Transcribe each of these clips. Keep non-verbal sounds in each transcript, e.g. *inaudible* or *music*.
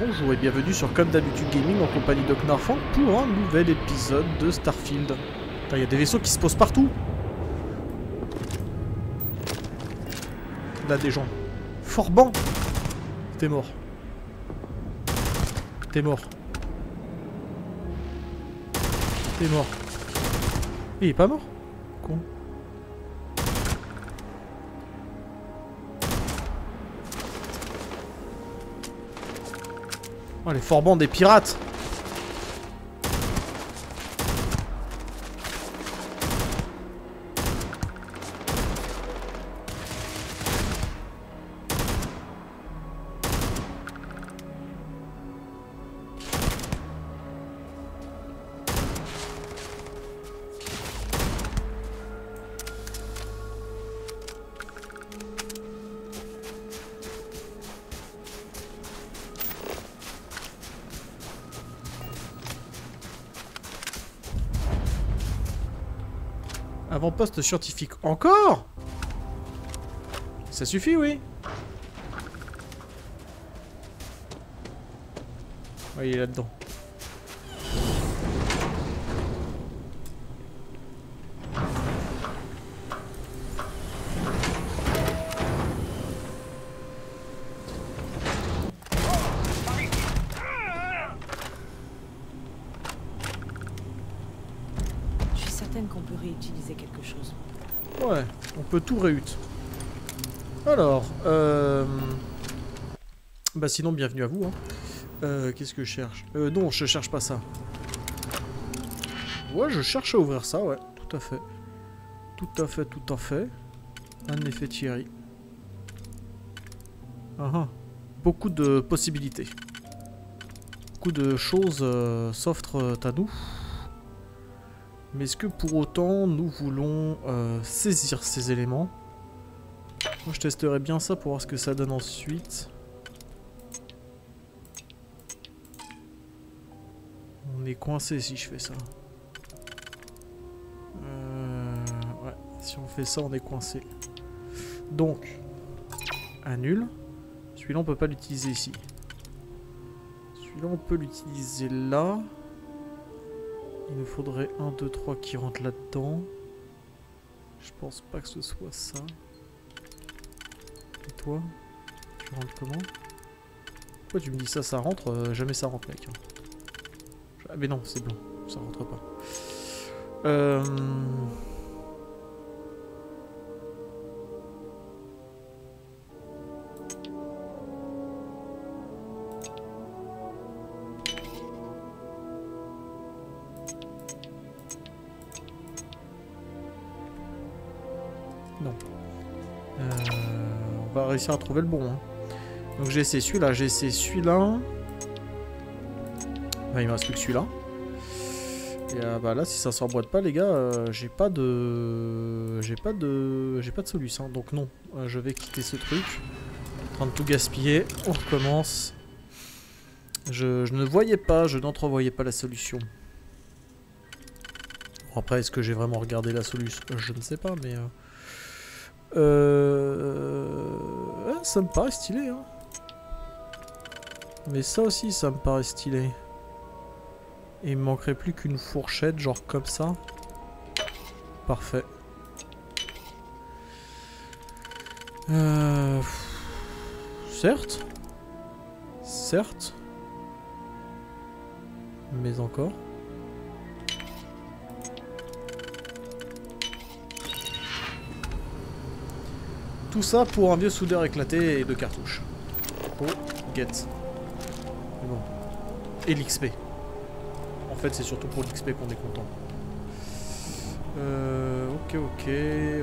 Bonjour et bienvenue sur Comme d'habitude Gaming en compagnie de pour un nouvel épisode de Starfield. Il y a des vaisseaux qui se posent partout. Là des gens. Forban T'es mort. T'es mort. T'es mort. Il est pas mort Con. Oh, les forbans des pirates Avant-poste scientifique. Encore Ça suffit, oui. Oui, il est là-dedans. Je suis certaine qu'on peut réutiliser quelque chose. Ouais, on tout réut. Alors, euh... Bah sinon, bienvenue à vous. Hein. Euh, Qu'est-ce que je cherche? Euh, Non, je cherche pas ça. Ouais, je cherche à ouvrir ça, ouais, tout à fait. Tout à fait, tout à fait. Un effet Thierry. Ah ah. Beaucoup de possibilités. Beaucoup de choses euh, s'offrent à nous. Mais est-ce que pour autant nous voulons euh, saisir ces éléments? Moi je testerai bien ça pour voir ce que ça donne ensuite. On est coincé si je fais ça. Euh, ouais, si on fait ça on est coincé. Donc, annule. Celui-là on peut pas l'utiliser ici. Celui-là on peut l'utiliser là. Il nous faudrait 1, 2, 3 qui rentrent là-dedans. Je pense pas que ce soit ça. Et toi Tu rentres comment? Pourquoi tu me dis ça, ça rentre? Euh, Jamais ça rentre, mec. Ah mais non, c'est blanc. Ça rentre pas. Euh... à trouver le bon. hein. Donc j'ai essayé celui-là, j'ai essayé celui-là. Il me reste plus que celui-là. Et euh, bah là, si ça s'emboîte pas, les gars, euh, j'ai pas de, j'ai pas de, j'ai pas de solution. Donc non, Euh, je vais quitter ce truc. En train de tout gaspiller. On recommence. Je, ne voyais pas, je n'entrevoyais pas la solution. Après, est-ce que j'ai vraiment regardé la solution? Je ne sais pas, mais. euh, ça me paraît stylé, hein. Mais ça aussi, ça me paraît stylé. Et il me manquerait plus qu'une fourchette, genre comme ça. Parfait. Euh... Certes. Certes. Mais encore. Tout ça pour un vieux soudeur éclaté et deux cartouches. Oh, get. Bon. Et l'XP. En fait, c'est surtout pour l'XP qu'on est content. Euh, ok, ok. euh,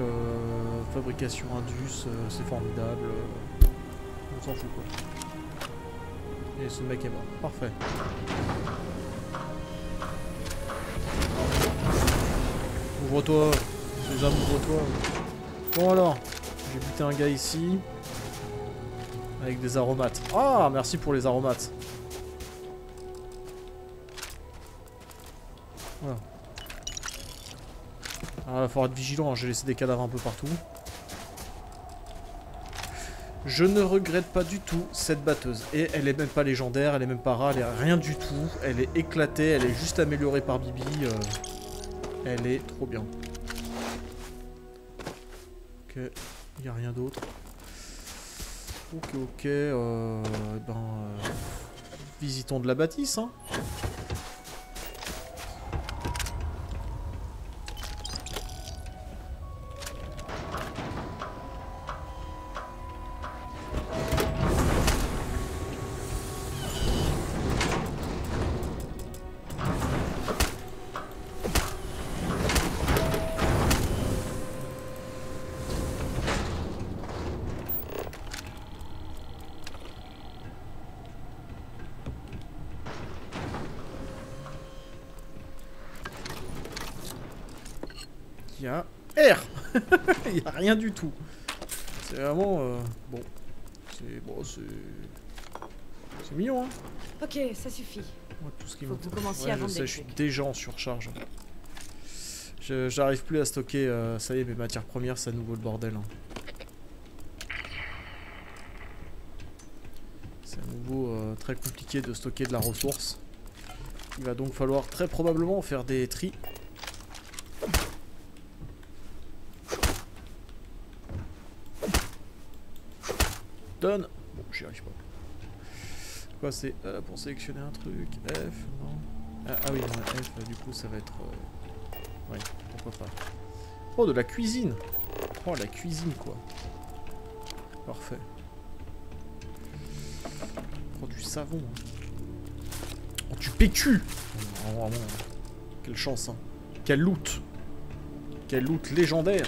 fabrication Indus, euh, c'est formidable. on s'en fout quoi. Et ce mec est mort. Parfait. Ouvre-toi. Ouvre-toi. Bon alors, j'ai buté un gars ici. Avec des aromates. Ah, merci pour les aromates. Voilà. Ah, va falloir être vigilant, hein, j'ai laissé des cadavres un peu partout. Je ne regrette pas du tout cette batteuse. Et elle est même pas légendaire, elle est même pas rare, elle est rien du tout. Elle est éclatée, elle est juste améliorée par Bibi. euh, Elle est trop bien. Ok, il n'y a rien d'autre. Ok, ok. Euh, ben, euh, visitons de la bâtisse. Hein. Rien du tout. C'est vraiment... euh, bon. C'est... Bon, c'est... C'est mignon, hein Ok, ça suffit. Moi, tout ce qui Faut que vous commenciez Ouais, à je sais, je suis déjà en surcharge. Je- J'arrive plus à stocker... euh, ça y est, mes matières premières, c'est à nouveau le bordel. hein. C'est à nouveau euh, très compliqué de stocker de la ressource. Il va donc falloir très probablement faire des tris. Bon, j'y arrive pas. Quoi, c'est euh, pour sélectionner un truc F, non ah, ah oui, non, F, euh, du coup, ça va être... euh, Ouais, pourquoi pas. Oh, de la cuisine Oh, la cuisine, quoi. Parfait. Oh, du savon. hein. Oh, du PQ Oh, Vraiment, quelle chance, hein. Quel loot Quel loot légendaire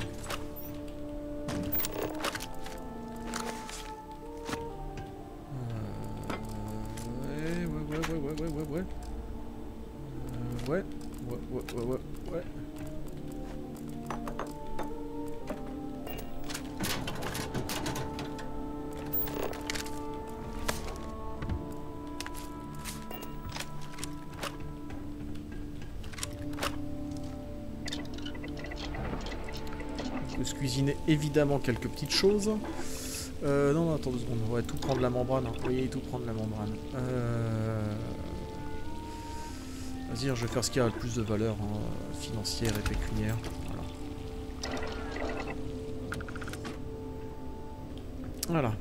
Évidemment quelques petites choses. Euh, non, attends deux secondes. On tout prendre la membrane. hein. Oui, tout prendre la membrane. Euh... Vas-y, hein, je vais faire ce qui a le plus de valeur hein, financière et pécuniaire. Voilà. Voilà.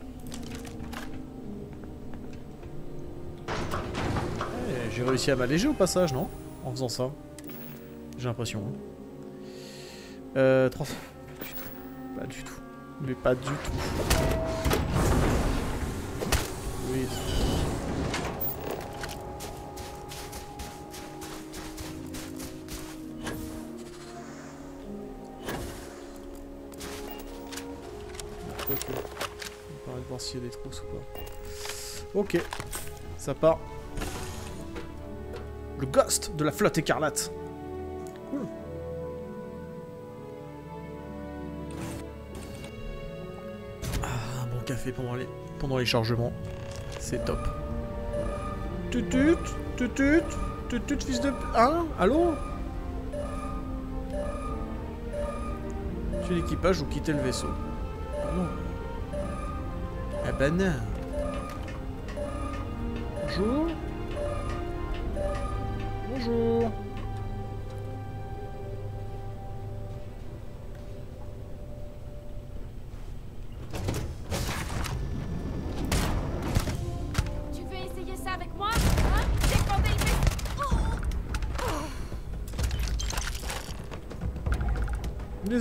Eh, J'ai réussi à m'alléger au passage, non? En faisant ça. J'ai l'impression. hein. Euh, trans- Pas du tout. Pas du tout. Mais pas du tout. Oui. Quoique. On va de voir s'il y a des trousses ou pas. Ok. Ça part. Le ghost de la flotte écarlate. Pendant les, pendant les chargements. C'est top. Tutut, tutut, tutut, fils de... Hein Allô? Tu l'équipage ou quitter le vaisseau? Ah non. Ah bah non.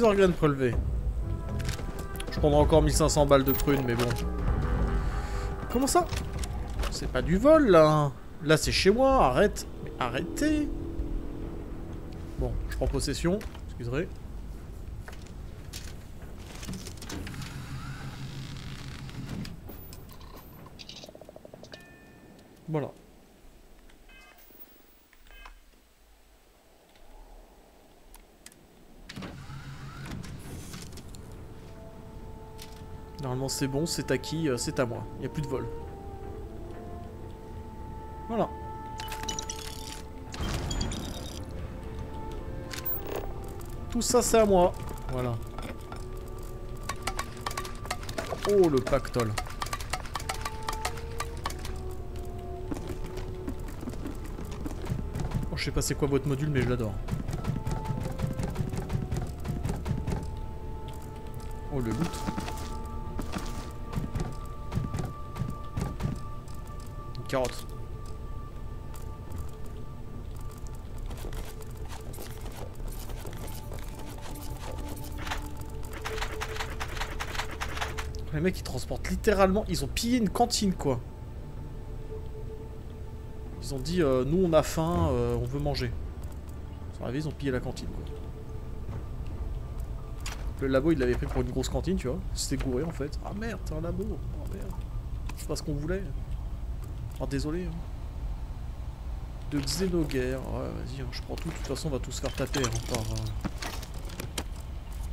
Organes prélevés. Je prendrai encore 1500 balles de prunes, mais bon. Comment ça? C'est pas du vol, là. Là, c'est chez moi. Arrête. Mais arrêtez. Bon, je prends possession. Excuserez. c'est bon, c'est acquis, euh, c'est à moi. Il n'y a plus de vol. Voilà. Tout ça, c'est à moi. Voilà. Oh, le pactole. Oh, je sais pas c'est quoi votre module, mais je l'adore. Oh, le loot. Les mecs ils transportent littéralement, ils ont pillé une cantine quoi. Ils ont dit euh, nous on a faim, euh, on veut manger. Ils ils ont pillé la cantine quoi. Le labo il l'avait pris pour une grosse cantine tu vois. C'était gouré en fait. Ah merde, t'es un labo. Oh merde. C'est pas ce qu'on voulait. Oh désolé. hein. De xénoguerre. Ouais vas-y, hein, je prends tout. De toute façon on va tous faire taper hein, par, euh,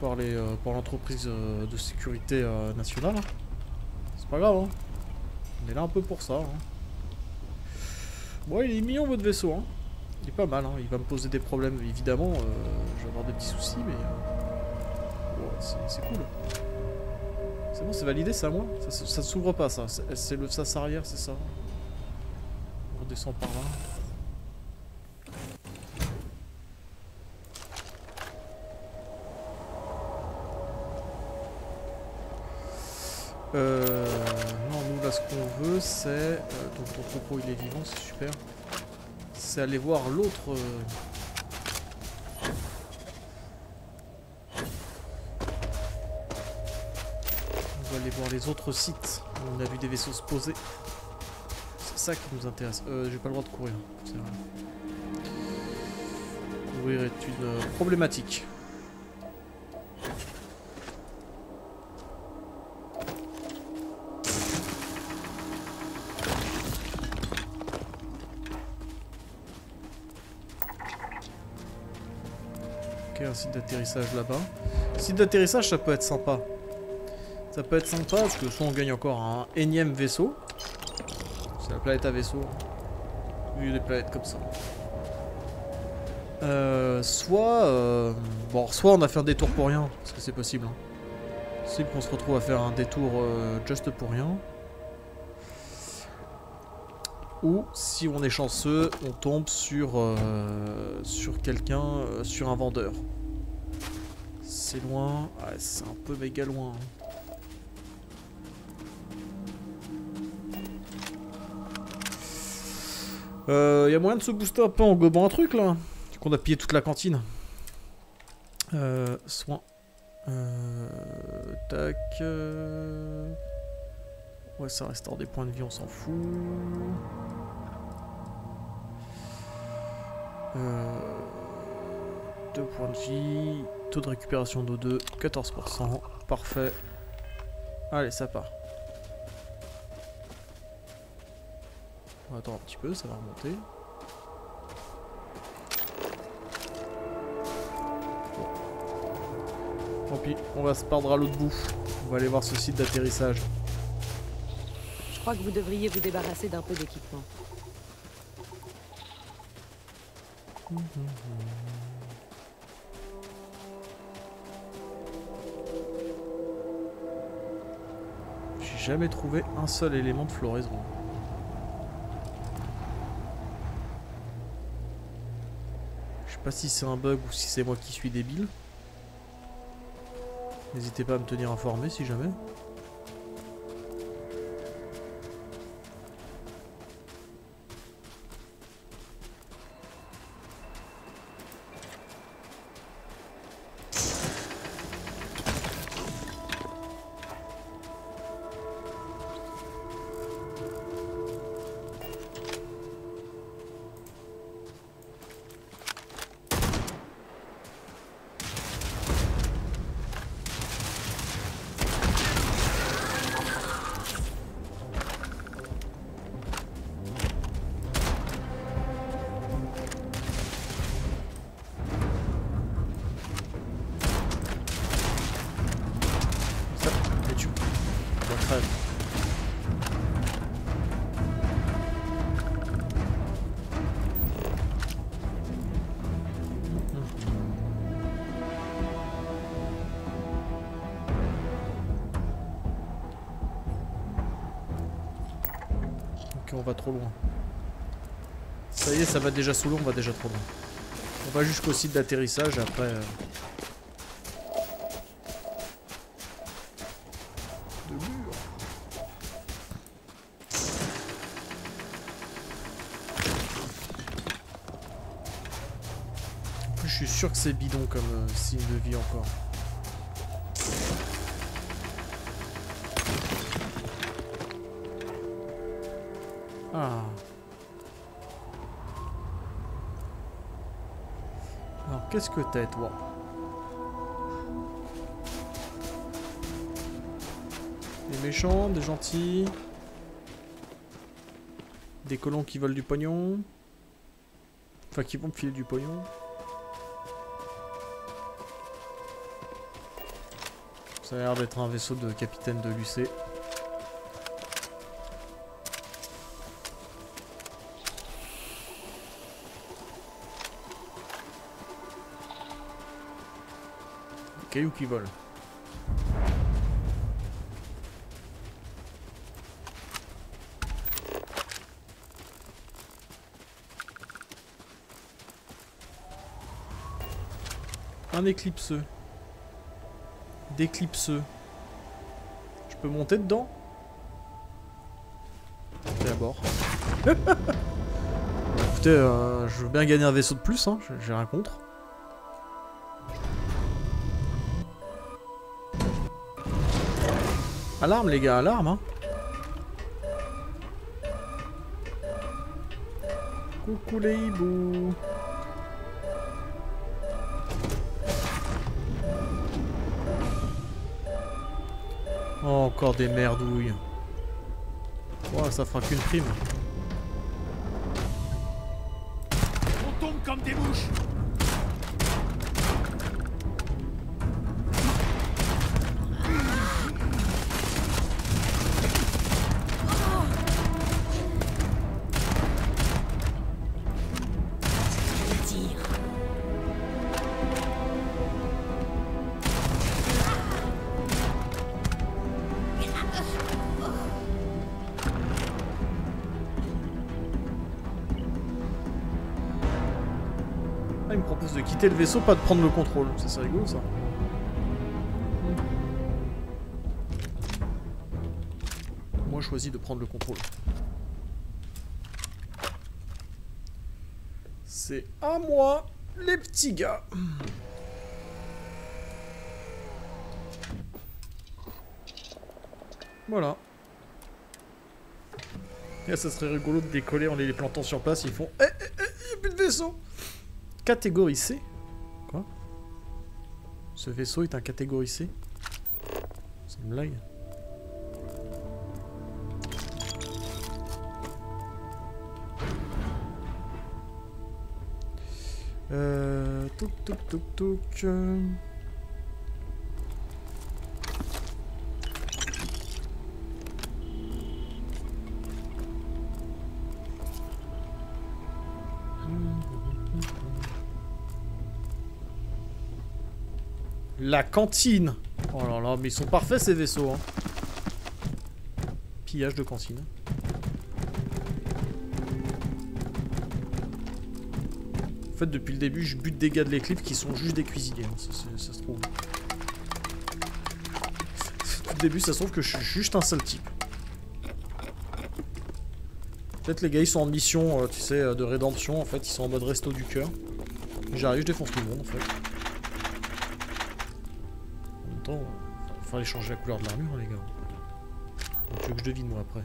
par les euh, par l'entreprise euh, de sécurité nationale. C'est pas grave. On est là un peu pour ça. Bon il est mignon votre vaisseau. Il est pas mal. Il va me poser des problèmes évidemment. je vais avoir des petits soucis mais... ouais, c'est cool. C'est bon, c'est validé, à moi? Ça, ça ne s'ouvre pas, ça. C'est le sas arrière, c'est ça redescend par là. Euh, non, nous là ce qu'on veut c'est... Euh, donc ton propos il est vivant, c'est super. C'est aller voir l'autre... euh, On va aller voir les autres sites on a vu des vaisseaux se poser. Ça qui nous intéresse. Euh, j'ai pas le droit de courir. c'est vrai. Courir est une euh, problématique. Ok, un site d'atterrissage là-bas. Site d'atterrissage, ça peut être sympa. Ça peut être sympa parce que soit on gagne encore un énième vaisseau. C'est la planète à vaisseau. Vu des planètes comme ça. Euh, soit, euh, bon, soit on a fait un détour pour rien, parce que c'est possible. hein. Possible qu'on se retrouve à faire un détour euh, juste pour rien. Ou si on est chanceux, on tombe sur euh, sur quelqu'un, sur un vendeur. C'est loin, ouais, c'est un peu méga loin. hein. Euh, y a moyen de se booster un peu en gobant un truc là Qu'on a pillé toute la cantine. Euh, soin. Euh, tac. euh. Ouais, ça restaure des points de vie, on s'en fout. Euh, deux points de vie. Taux de récupération d'O2, 14%. Parfait. Allez, ça part. On attend un petit peu, ça va remonter. Bon. Tant pis, on va se perdre à l'autre bout. On va aller voir ce site d'atterrissage. Je crois que vous devriez vous débarrasser d'un peu d'équipement. J'ai jamais trouvé un seul élément de floraison. Je sais pas si c'est un bug ou si c'est moi qui suis débile. N'hésitez pas à me tenir informé si jamais. Va trop loin. Ça y est, ça va déjà sous l'eau, on va déjà trop loin. On va jusqu'au site d'atterrissage, après... euh, De mur. En plus, Je suis sûr que c'est bidon comme euh, signe de vie encore. Qu'est-ce que t'es, toi Des méchants, des gentils. Des colons qui volent du pognon. Enfin, qui vont filer du pognon. Ça a l'air d'être un vaisseau de capitaine de l'UC. Cailloux qui volent. Un éclipseux. D'éclipseux. Je peux monter dedans? Monter à bord. *laughs* Écoutez, euh, je veux bien gagner un vaisseau de plus, hein, j'ai rien contre. Alarme les gars, alarme hein. Coucou les hiboux. Oh, encore des merdouilles. Oh, ça fera qu'une prime. On tombe comme des mouches le vaisseau, pas de prendre le contrôle. Ça, c'est rigolo ça. Moi, je choisis de prendre le contrôle. C'est à moi, les petits gars. Voilà. Et ça serait rigolo de décoller en les plantant sur place. Ils font Eh, eh, eh, y a plus de vaisseau Catégorie C Ce vaisseau est un catégorie C. C'est une blague. Euh... Touk touk touk touk... La cantine Oh là là, mais ils sont parfaits ces vaisseaux hein. Pillage de cantine. En fait, depuis le début, je bute des gars de l'éclipse qui sont juste des cuisiniers, hein, ça, se trouve. Depuis le début, ça se trouve que je suis juste un seul type. Peut-être les gars, ils sont en mission, euh, tu sais, euh, de rédemption, en fait, ils sont en mode resto du cœur. J'arrive, je défonce tout le monde, en fait. Temps, il fallait changer la couleur de l'armure, les gars. Donc, tu veux que je devine, moi, après?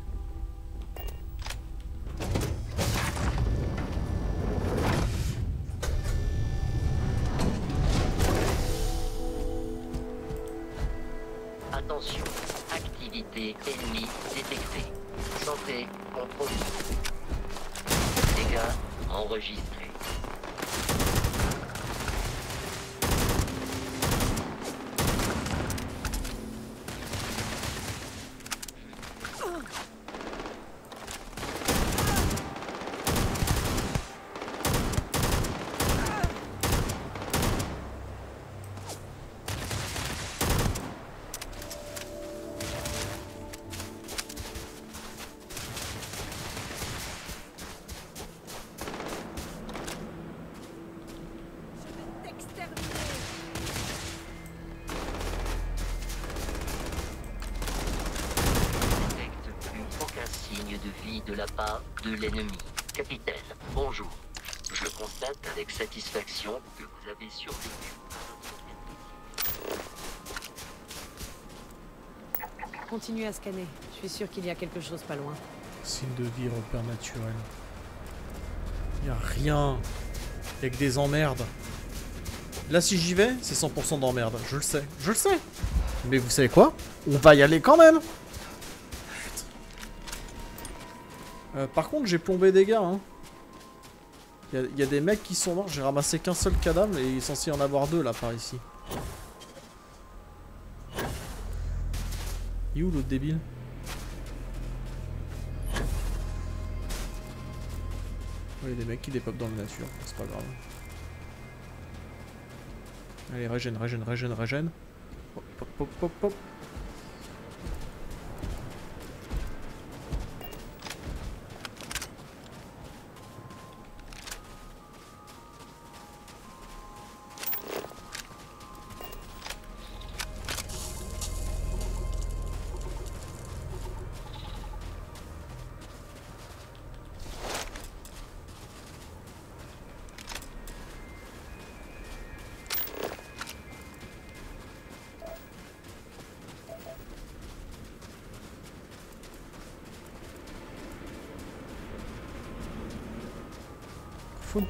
Scanner. Je suis sûr qu'il y a quelque chose pas loin. Signe de vie, repère naturel. Y a rien. Y'a que des emmerdes. Là, si j'y vais, c'est 100% d'emmerde. Je le sais. Je le sais. Mais vous savez quoi? On va y aller quand même. Euh, par contre, j'ai plombé des gars. Hein. Il y a des mecs qui sont morts. J'ai ramassé qu'un seul cadavre et il est censé y en avoir deux là par ici. Où l'autre débile Il y a des mecs qui dépopent dans la nature, c'est pas grave. Allez, régène, régène, régène, régène. Hop, hop, hop, hop, hop.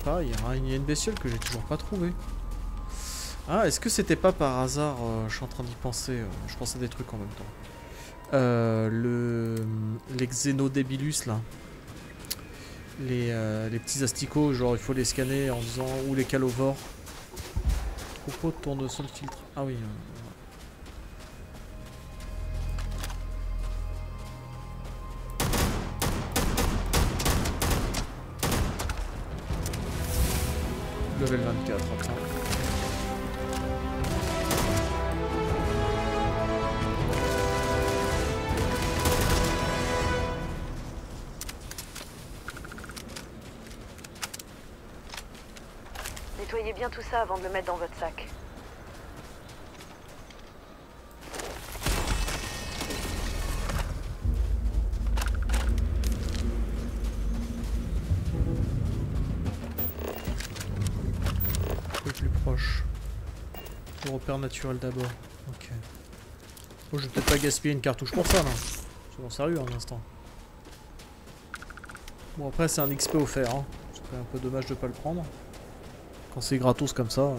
Il y a une bestiole que j'ai toujours pas trouvée. Ah, est-ce que c'était pas par hasard, euh, je suis en train d'y penser, euh, je pense à des trucs en même temps. Euh, le, les Xenodébilus là. Les, petits asticots, genre il faut les scanner en disant où les calovores. Propos de tournesol filtre. Ah oui. Level 24, tiens. Nettoyez bien tout ça avant de le mettre dans votre sac. Naturel d'abord. Ok. Bon, je vais peut-être pas gaspiller une cartouche pour ça là. Soyons sérieux un instant. Bon après c'est un XP offert. Hein. Ce serait un peu dommage de pas le prendre. Quand c'est gratos comme ça.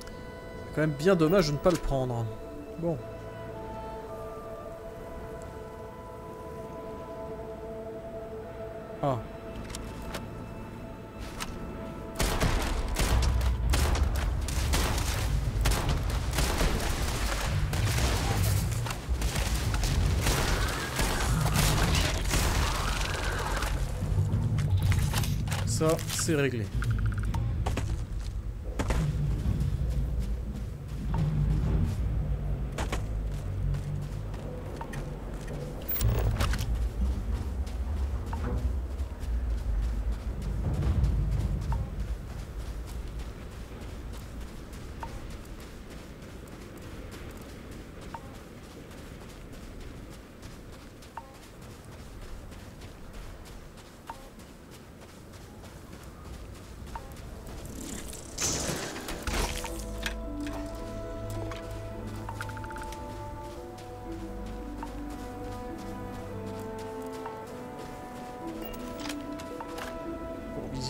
C'est quand même bien dommage de ne pas le prendre. Bon. C'est réglé.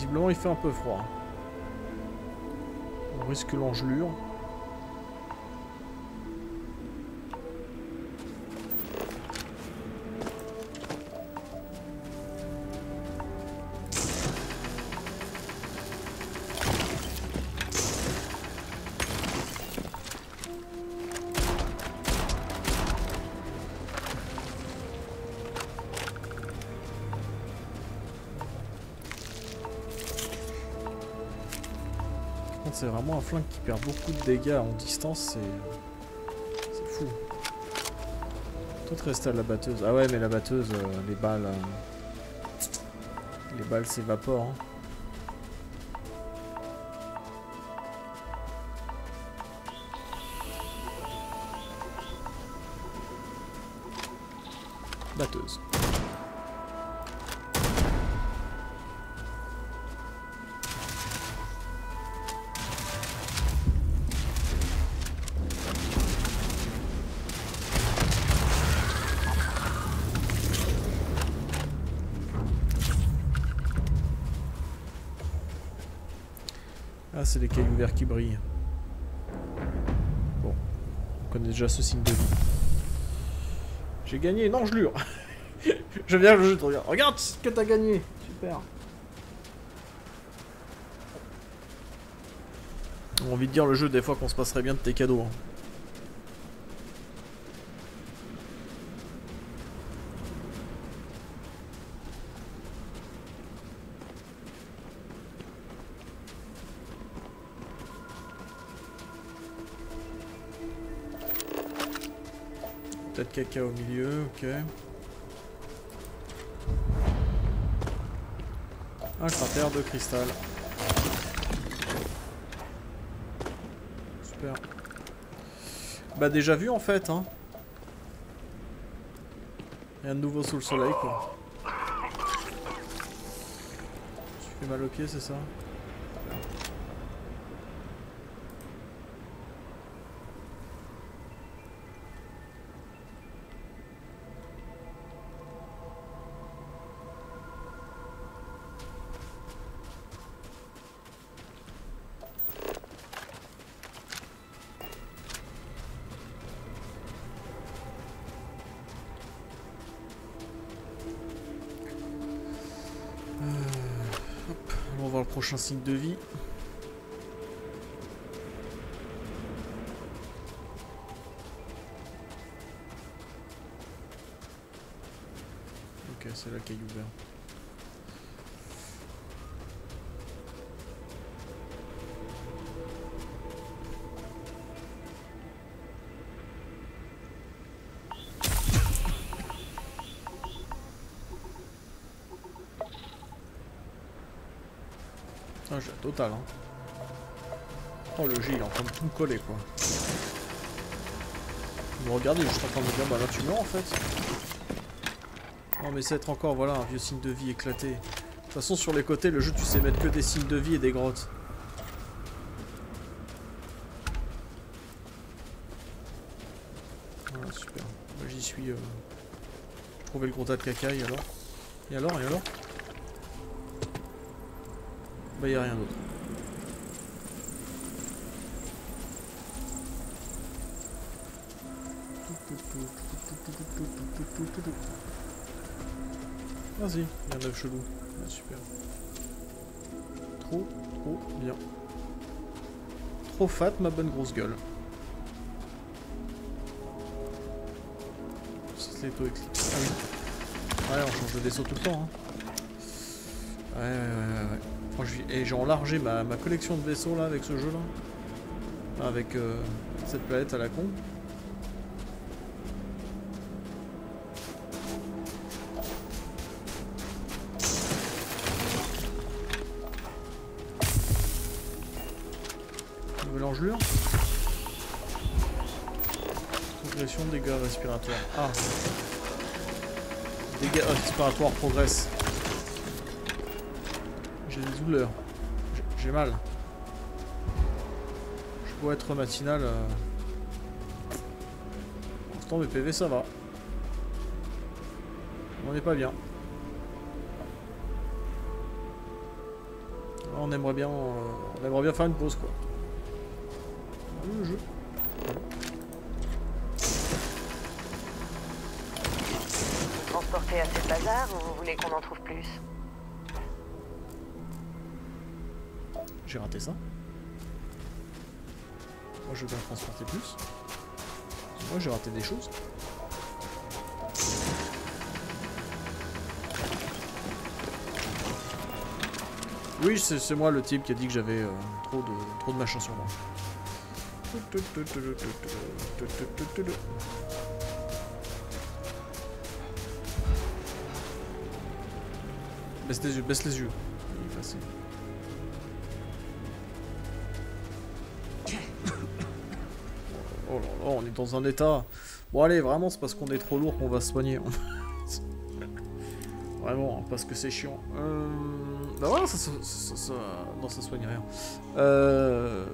Visiblement, il fait un peu froid. On risque l'engelure. C'est vraiment un flingue qui perd beaucoup de dégâts en distance, c'est. Fou. Tout rester à la batteuse. Ah ouais, mais la batteuse, euh, les balles. euh, Les balles s'évaporent. hein. C'est les cailloux verts qui brillent. Bon. On connaît déjà ce signe de vie. J'ai gagné. Non, je lure. je viens le jeu de regarde. Regarde ce que t'as gagné. Super. On envie de dire le jeu des fois qu'on se passerait bien de tes cadeaux. hein. Caca au milieu, ok. Un cratère de cristal. Super. Bah déjà vu en fait, hein. Rien de nouveau sous le soleil quoi. Tu fais mal aux pieds, c'est ça? Prochain signe de vie. Ok, c'est. Ah, j'ai total, hein. Oh, le G, il est en train de tout me coller, quoi. Vous regardez, je suis en train de me dire, bah là, tu meurs, en fait. Non, mais c'est être encore, voilà, un vieux signe de vie éclaté. De toute façon, sur les côtés, le jeu, tu sais mettre que des signes de vie et des grottes. Voilà, super. Moi, j'y suis... Euh... Trouvé le gros tas de cacaille, alors. Et alors, et alors? Bah, y a rien d'autre. Vas-y, il y a un œuf chelou. Ah, super. Trop, trop bien. Trop fat, ma bonne grosse gueule. C'est les taux éclipse. Ah oui. Ouais, on change de vaisseau tout le temps. Hein. Ouais, ouais, ouais, ouais. Et j'ai enlargé ma, collection de vaisseaux là avec ce jeu là. Avec euh, cette planète à la con. Nouvelle engelure. Progression dégâts respiratoires. Ah. Dégâts respiratoires progressent. J'ai des douleurs. J'ai- mal. Je dois être matinal. euh. Pourtant mes PV ça va. On n'est pas bien. On aimerait bien, euh, on aimerait bien faire une pause quoi. Le jeu. Transporter assez de bazar ou vous voulez qu'on en trouve plus? J'ai raté ça. Moi je veux bien transporter plus. Moi j'ai raté des choses. Oui, c'est moi le type qui a dit que j'avais euh, trop, de, trop de sur moi. Baisse les yeux, baisse les yeux. Il est facile. Oh on est dans un état. Bon allez, vraiment c'est parce qu'on est trop lourd qu'on va se soigner. *laughs* vraiment, parce que c'est chiant. Euh... Bah voilà, ça, ça, ça, ça- Non, ça soigne rien. Euh...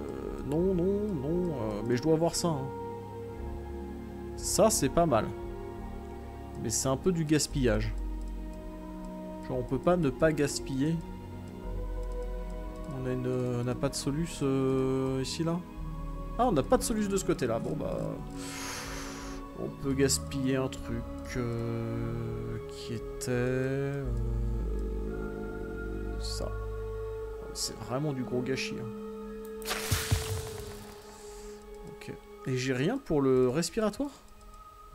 Non, non, non. euh, Mais je dois avoir ça. hein. Ça, c'est pas mal. Mais c'est un peu du gaspillage. Genre, on peut pas ne pas gaspiller On n'a pas de solus euh, ici là? Ah, on n'a pas de solus de ce côté-là. Bon bah, on peut gaspiller un truc euh, qui était euh, ça. C'est vraiment du gros gâchis. hein. Ok. Et j'ai rien pour le respiratoire?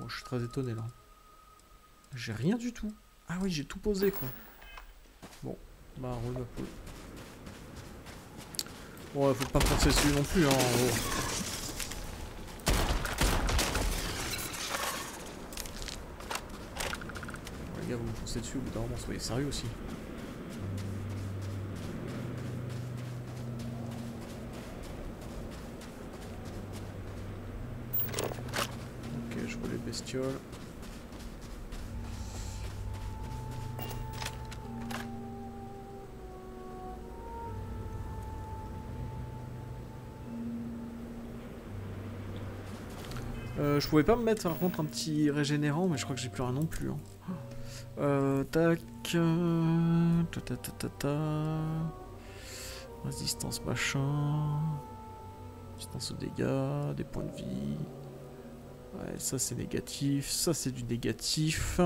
Bon, je suis très étonné là. J'ai rien du tout. Ah oui, j'ai tout posé quoi. Bon, bah ma poule. Bon, faut pas penser dessus non plus, hein. Gars, vous me foncez dessus au bout d'un soyez sérieux aussi. Ok, je vois les bestioles. Euh, je pouvais pas me mettre par contre un petit régénérant, mais je crois que j'ai plus rien non plus. hein. Euh, tac. euh, ta ta ta ta ta. Résistance machin. Résistance aux dégâts, des points de vie. Ouais, ça c'est négatif, ça c'est du négatif.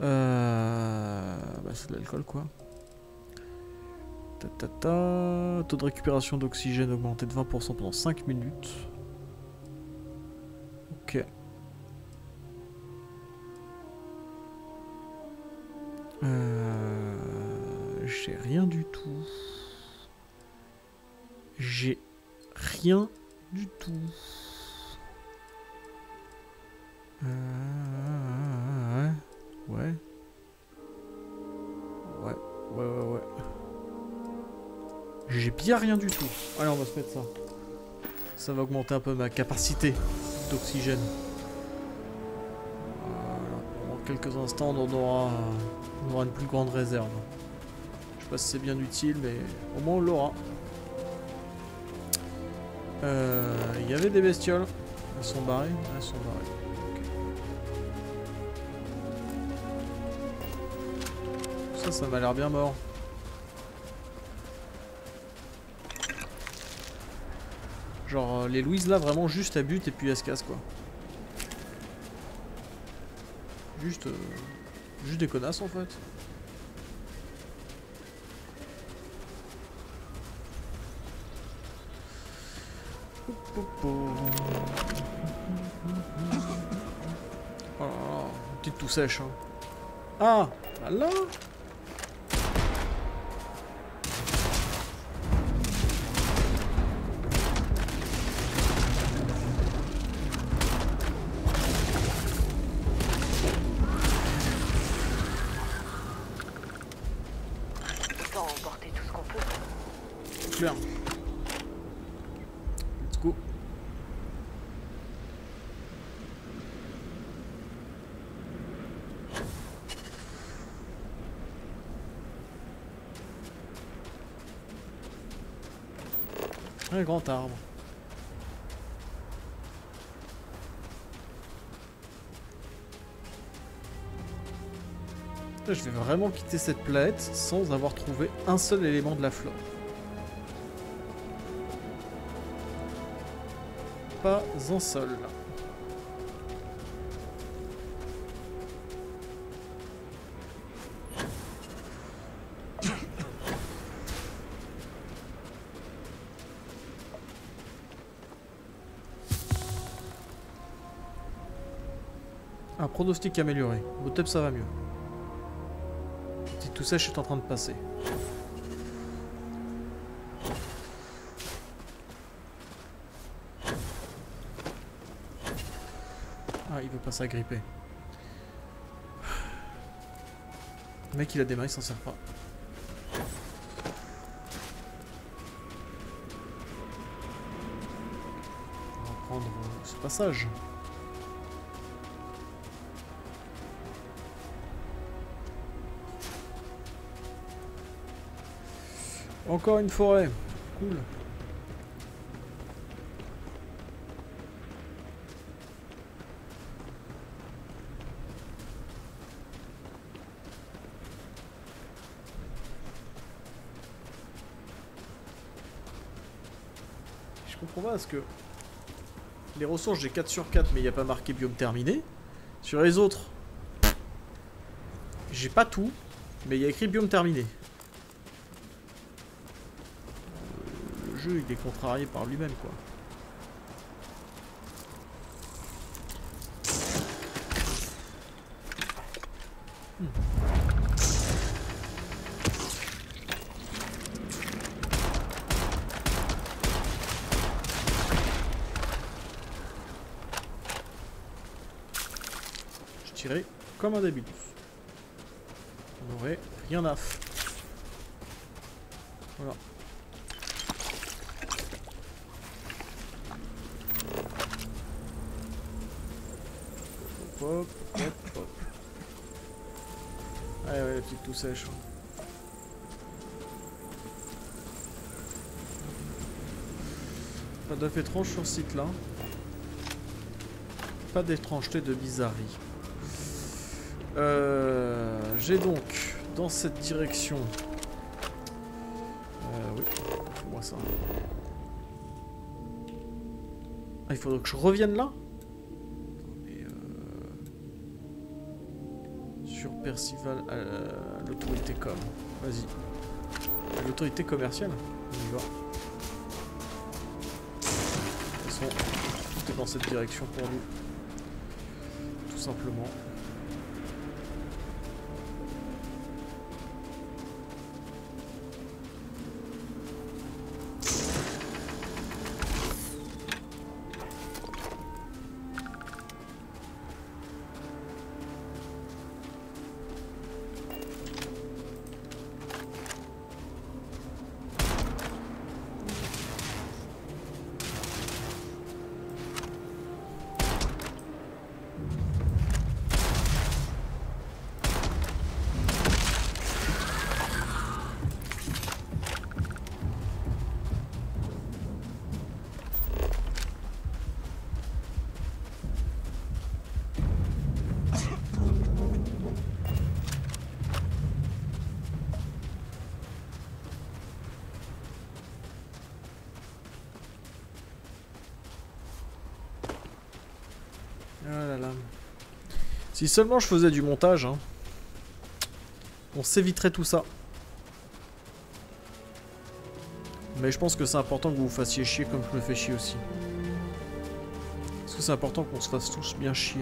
Euh, bah c'est de l'alcool quoi. Ta ta ta. Taux de récupération d'oxygène augmenté de 20% pendant 5 minutes. Ok. Euh, J'ai rien du tout. J'ai rien du tout. Euh, ouais. Ouais. Ouais, ouais, ouais. J'ai bien rien du tout. Allez, on va se mettre ça. Ça va augmenter un peu ma capacité d'oxygène. Quelques instants, on aura, on aura une plus grande réserve. Je sais pas si c'est bien utile, mais au moins on l'aura. Euh, Il y avait des bestioles. Elles sont barrées Elles sont barrées. Ça, ça m'a l'air bien mort. Genre euh, les Louise là vraiment juste à but et puis elle se casse quoi. Juste, euh, juste des connasses en fait. Oh là là, petite tout sèche. Hein. Ah, là Autant arbre. Je vais vraiment quitter cette planète sans avoir trouvé un seul élément de la flore. Pas un seul. Pronostic amélioré. Top ça va mieux. Tout ça, je suis en train de passer. Ah, il veut pas s'agripper. Le mec, il a des mains, il s'en sert pas. On va prendre ce passage. Encore une forêt. Cool. comprends pas parce que les ressources j'ai 4 sur 4 mais il n'y a pas marqué biome terminé. Sur les autres, j'ai pas tout, mais il y a écrit biome terminé. Euh, Le il est contrarié par lui-même quoi. Je tirais comme un débile. On n'aurait rien à f. Voilà. Hop, hop, hop, hop. Ah Ouais, ouais, la petite tout hein. Pas d'œuf étrange sur ce site là. Pas d'étrangeté de bizarrerie. Euh, J'ai donc dans cette direction. Euh, oui, moi ça. Ah, il faudrait que je revienne là? Sur Percival, euh, l'autorité com. Vas-y. L'autorité commerciale On y va. De toute façon, tout est dans cette direction pour nous. Tout simplement. Si seulement je faisais du montage, hein, on s'éviterait tout ça. Mais je pense que c'est important que vous vous fassiez chier comme je me fais chier aussi. Parce que c'est important qu'on se fasse tous bien chier.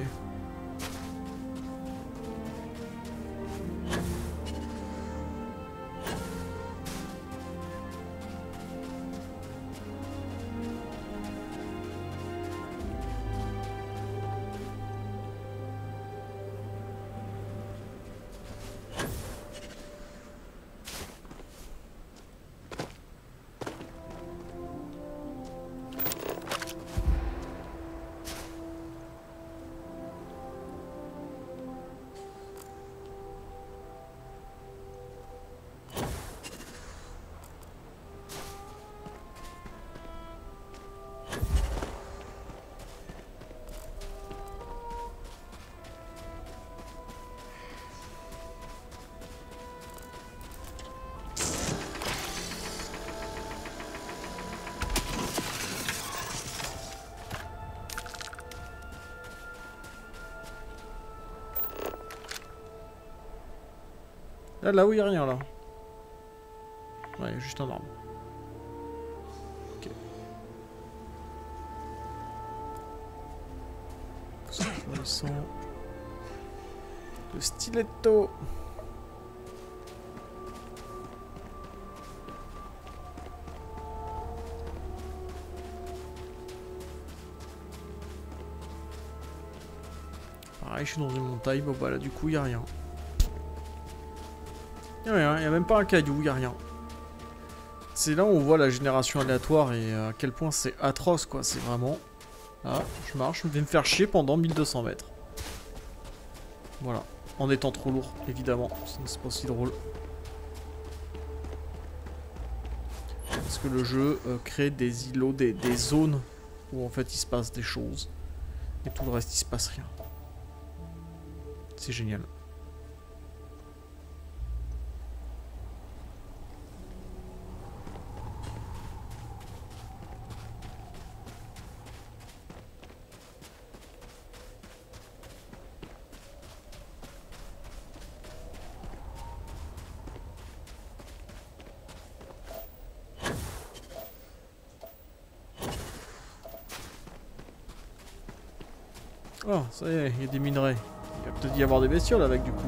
Là, là où il a rien là. Ouais, il y a juste un arbre. Ok. Le stiletto. Pareil, je suis dans une montagne, bon bah là du coup il a rien. Il n'y a rien, il a même pas un caillou, il n'y a rien. C'est là où on voit la génération aléatoire et à quel point c'est atroce quoi, c'est vraiment... Là, je marche, je vais me faire chier pendant 1200 mètres. Voilà, en étant trop lourd, évidemment, c'est pas aussi drôle. Parce que le jeu euh, crée des îlots, des zones où en fait il se passe des choses. Et tout le reste il se passe rien. C'est génial. Oh, ça y est, il y a des minerais. Il va peut-être y avoir des bestioles avec du coup.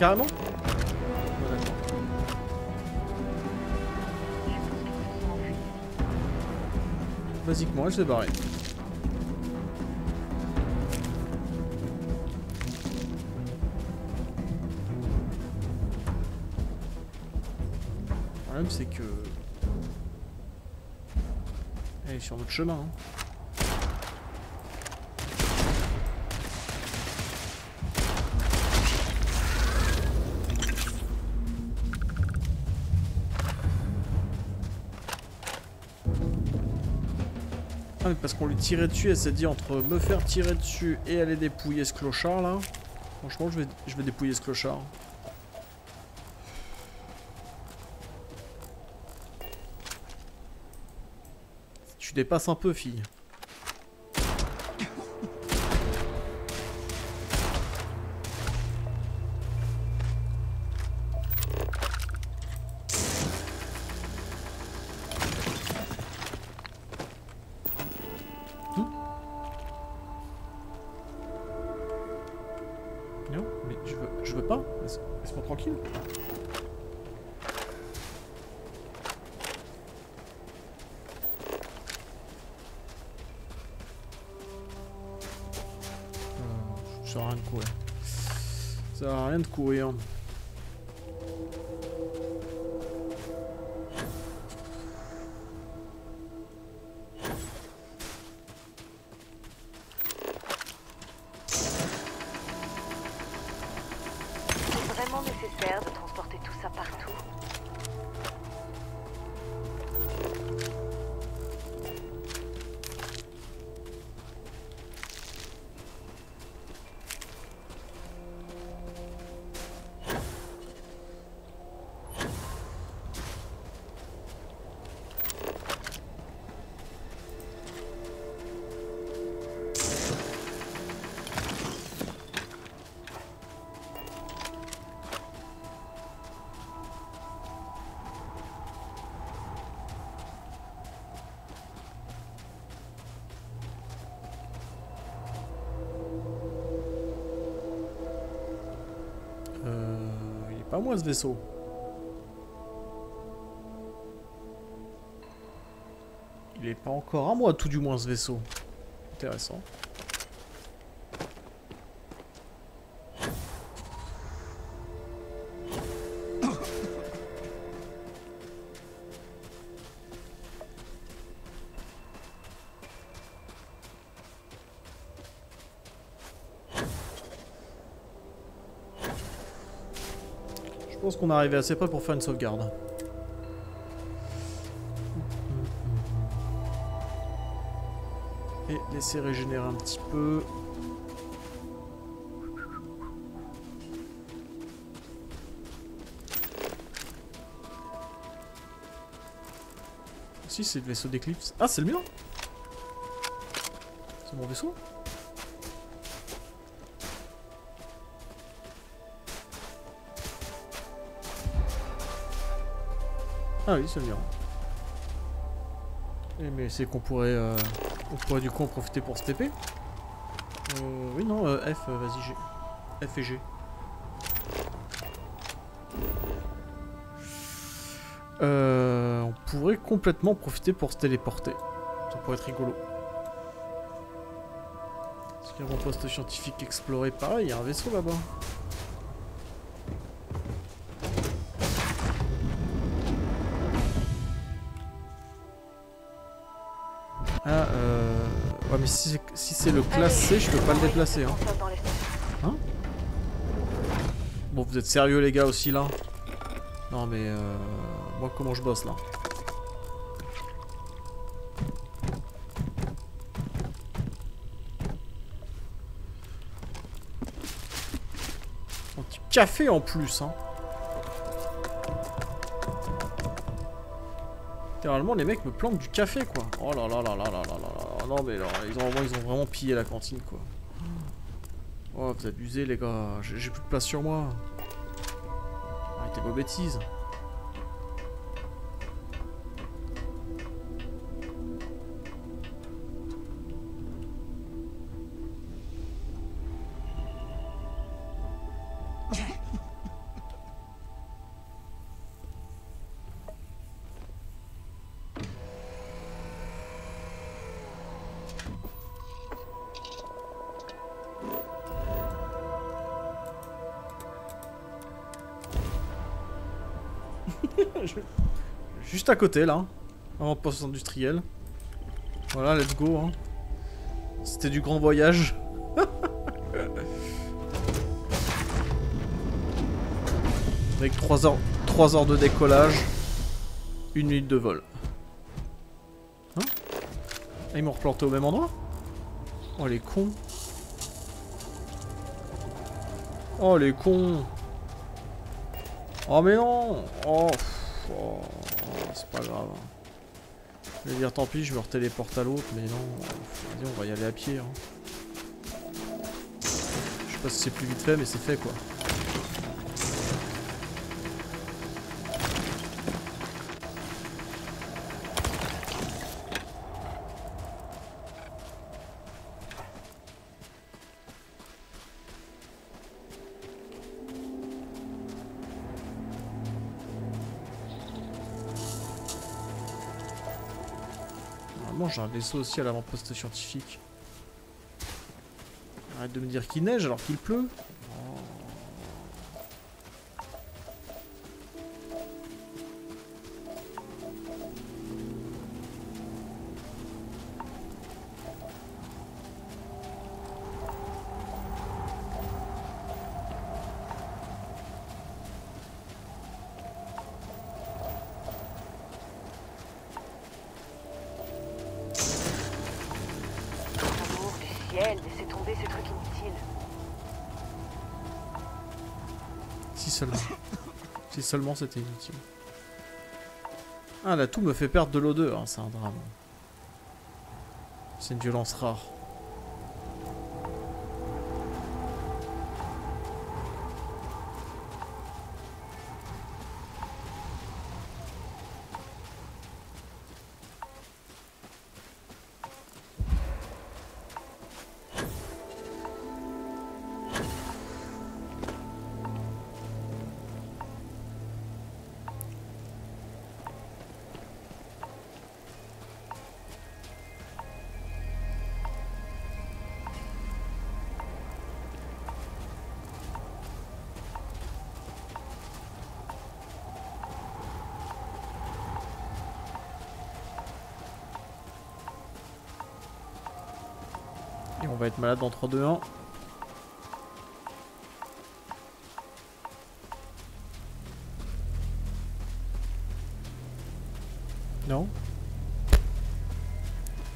Carrément Vas-y que moi, je vais barrer. Le problème, c'est que... Elle est sur notre chemin. hein. Parce qu'on lui tirait dessus, elle s'est dit entre me faire tirer dessus et aller dépouiller ce clochard là. Franchement je vais, je vais dépouiller ce clochard. Tu dépasses un peu fille. Pas moi ce vaisseau. Il est pas encore à moi tout du moins ce vaisseau. Intéressant. Qu'on est arrivé assez près pour faire une sauvegarde. Et laisser régénérer un petit peu. Si, c'est le vaisseau d'Eclipse. Ah, c'est le mien C'est mon vaisseau Ah oui, c'est le mien. Eh, mais c'est qu'on pourrait, euh, on pourrait du coup en profiter pour se TP. Euh, oui, non, euh, F, euh, vas-y, G. F et G. Euh, on pourrait complètement profiter pour se téléporter. Ça pourrait être rigolo. Est-ce qu'il y a un poste scientifique exploré Pareil, il y a un vaisseau là-bas. Si c'est le classe C, je peux pas le déplacer. Hein. Stations. Bon, vous êtes sérieux les gars aussi là Non mais euh... Moi comment je bosse là Un petit café en plus hein Littéralement les mecs me planquent du café quoi Oh là là là là là là là là Non mais là, ils ont, vraiment- ils ont vraiment pillé la cantine quoi Oh, vous abusez, les gars. J'ai plus de place sur moi. Arrêtez vos bêtises. Juste à côté, là. En poste industriel. Voilà, let's go. Hein. C'était du grand voyage. *laughs* Avec 3 heures, 3 heures de décollage. Une minute de vol. Hein Ah, ils m'ont replanté au même endroit Oh, les cons. Oh, les cons. Oh, mais non Oh, pff, oh, c'est pas grave. Je vais dire tant pis, je me retéléporte à l'autre, mais non. on va y aller à pied. hein. Je sais pas si c'est plus vite fait, mais c'est fait quoi. Vaisseau aussi à l'avant-poste scientifique. Arrête de me dire qu'il neige alors qu'il pleut. Seulement c'était inutile. Ah, la toux me fait perdre de l'odeur, hein, c'est un drame. C'est une violence rare. On va être malade dans 3, 2, 1. Non?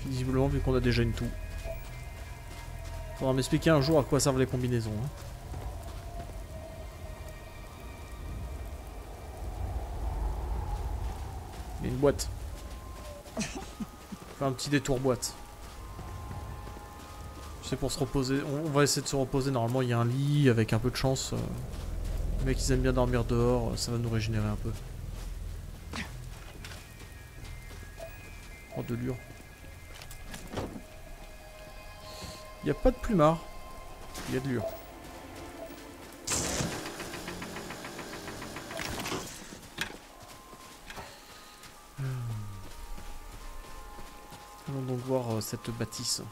Visiblement, vu qu'on a déjà une toux. Faudra m'expliquer un jour à quoi servent les combinaisons. hein. Il y a une boîte. *laughs* Faire un petit détour boîte. Pour se reposer. On, va essayer de se reposer. Normalement, il y a un lit avec un peu de chance. euh. Les mecs, ils aiment bien dormir dehors. Ça va nous régénérer un peu. Oh, de lure. Il a pas de plumard. Il y a de lure. Hmm. Allons donc voir euh, cette bâtisse.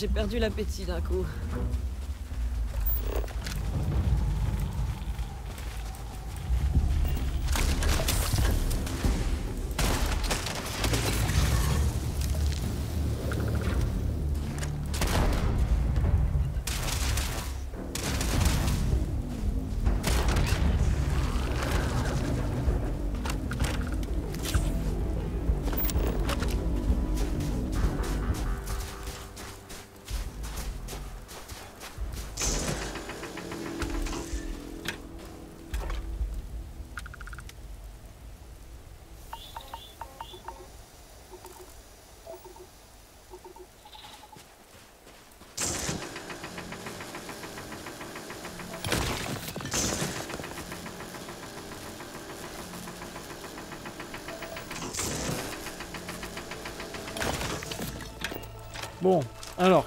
J'ai perdu l'appétit d'un coup.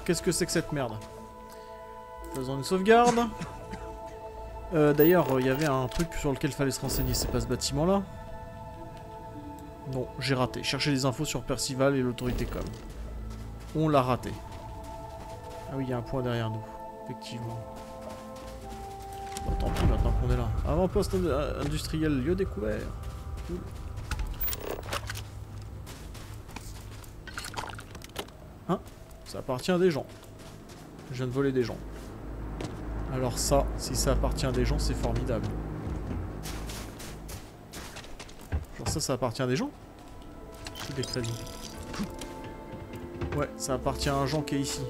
Qu'est-ce que c'est que cette merde Faisons une sauvegarde. *laughs* Euh, D'ailleurs, il y avait un truc sur lequel fallait se renseigner, c'est pas ce bâtiment-là Non, j'ai raté. Chercher des infos sur Percival et l'autorité com. On l'a raté. Ah oui, il y a un point derrière nous, effectivement. Bon, tant pis maintenant qu'on est là. Avant-poste ind- industriel, lieu découvert. Cool. Hein Ça appartient à des gens. Je viens de voler des gens. Alors ça, si ça appartient à des gens, c'est formidable. Genre ça, ça appartient à des gens? Des crédits. Ouais, ça appartient à un gens qui est ici.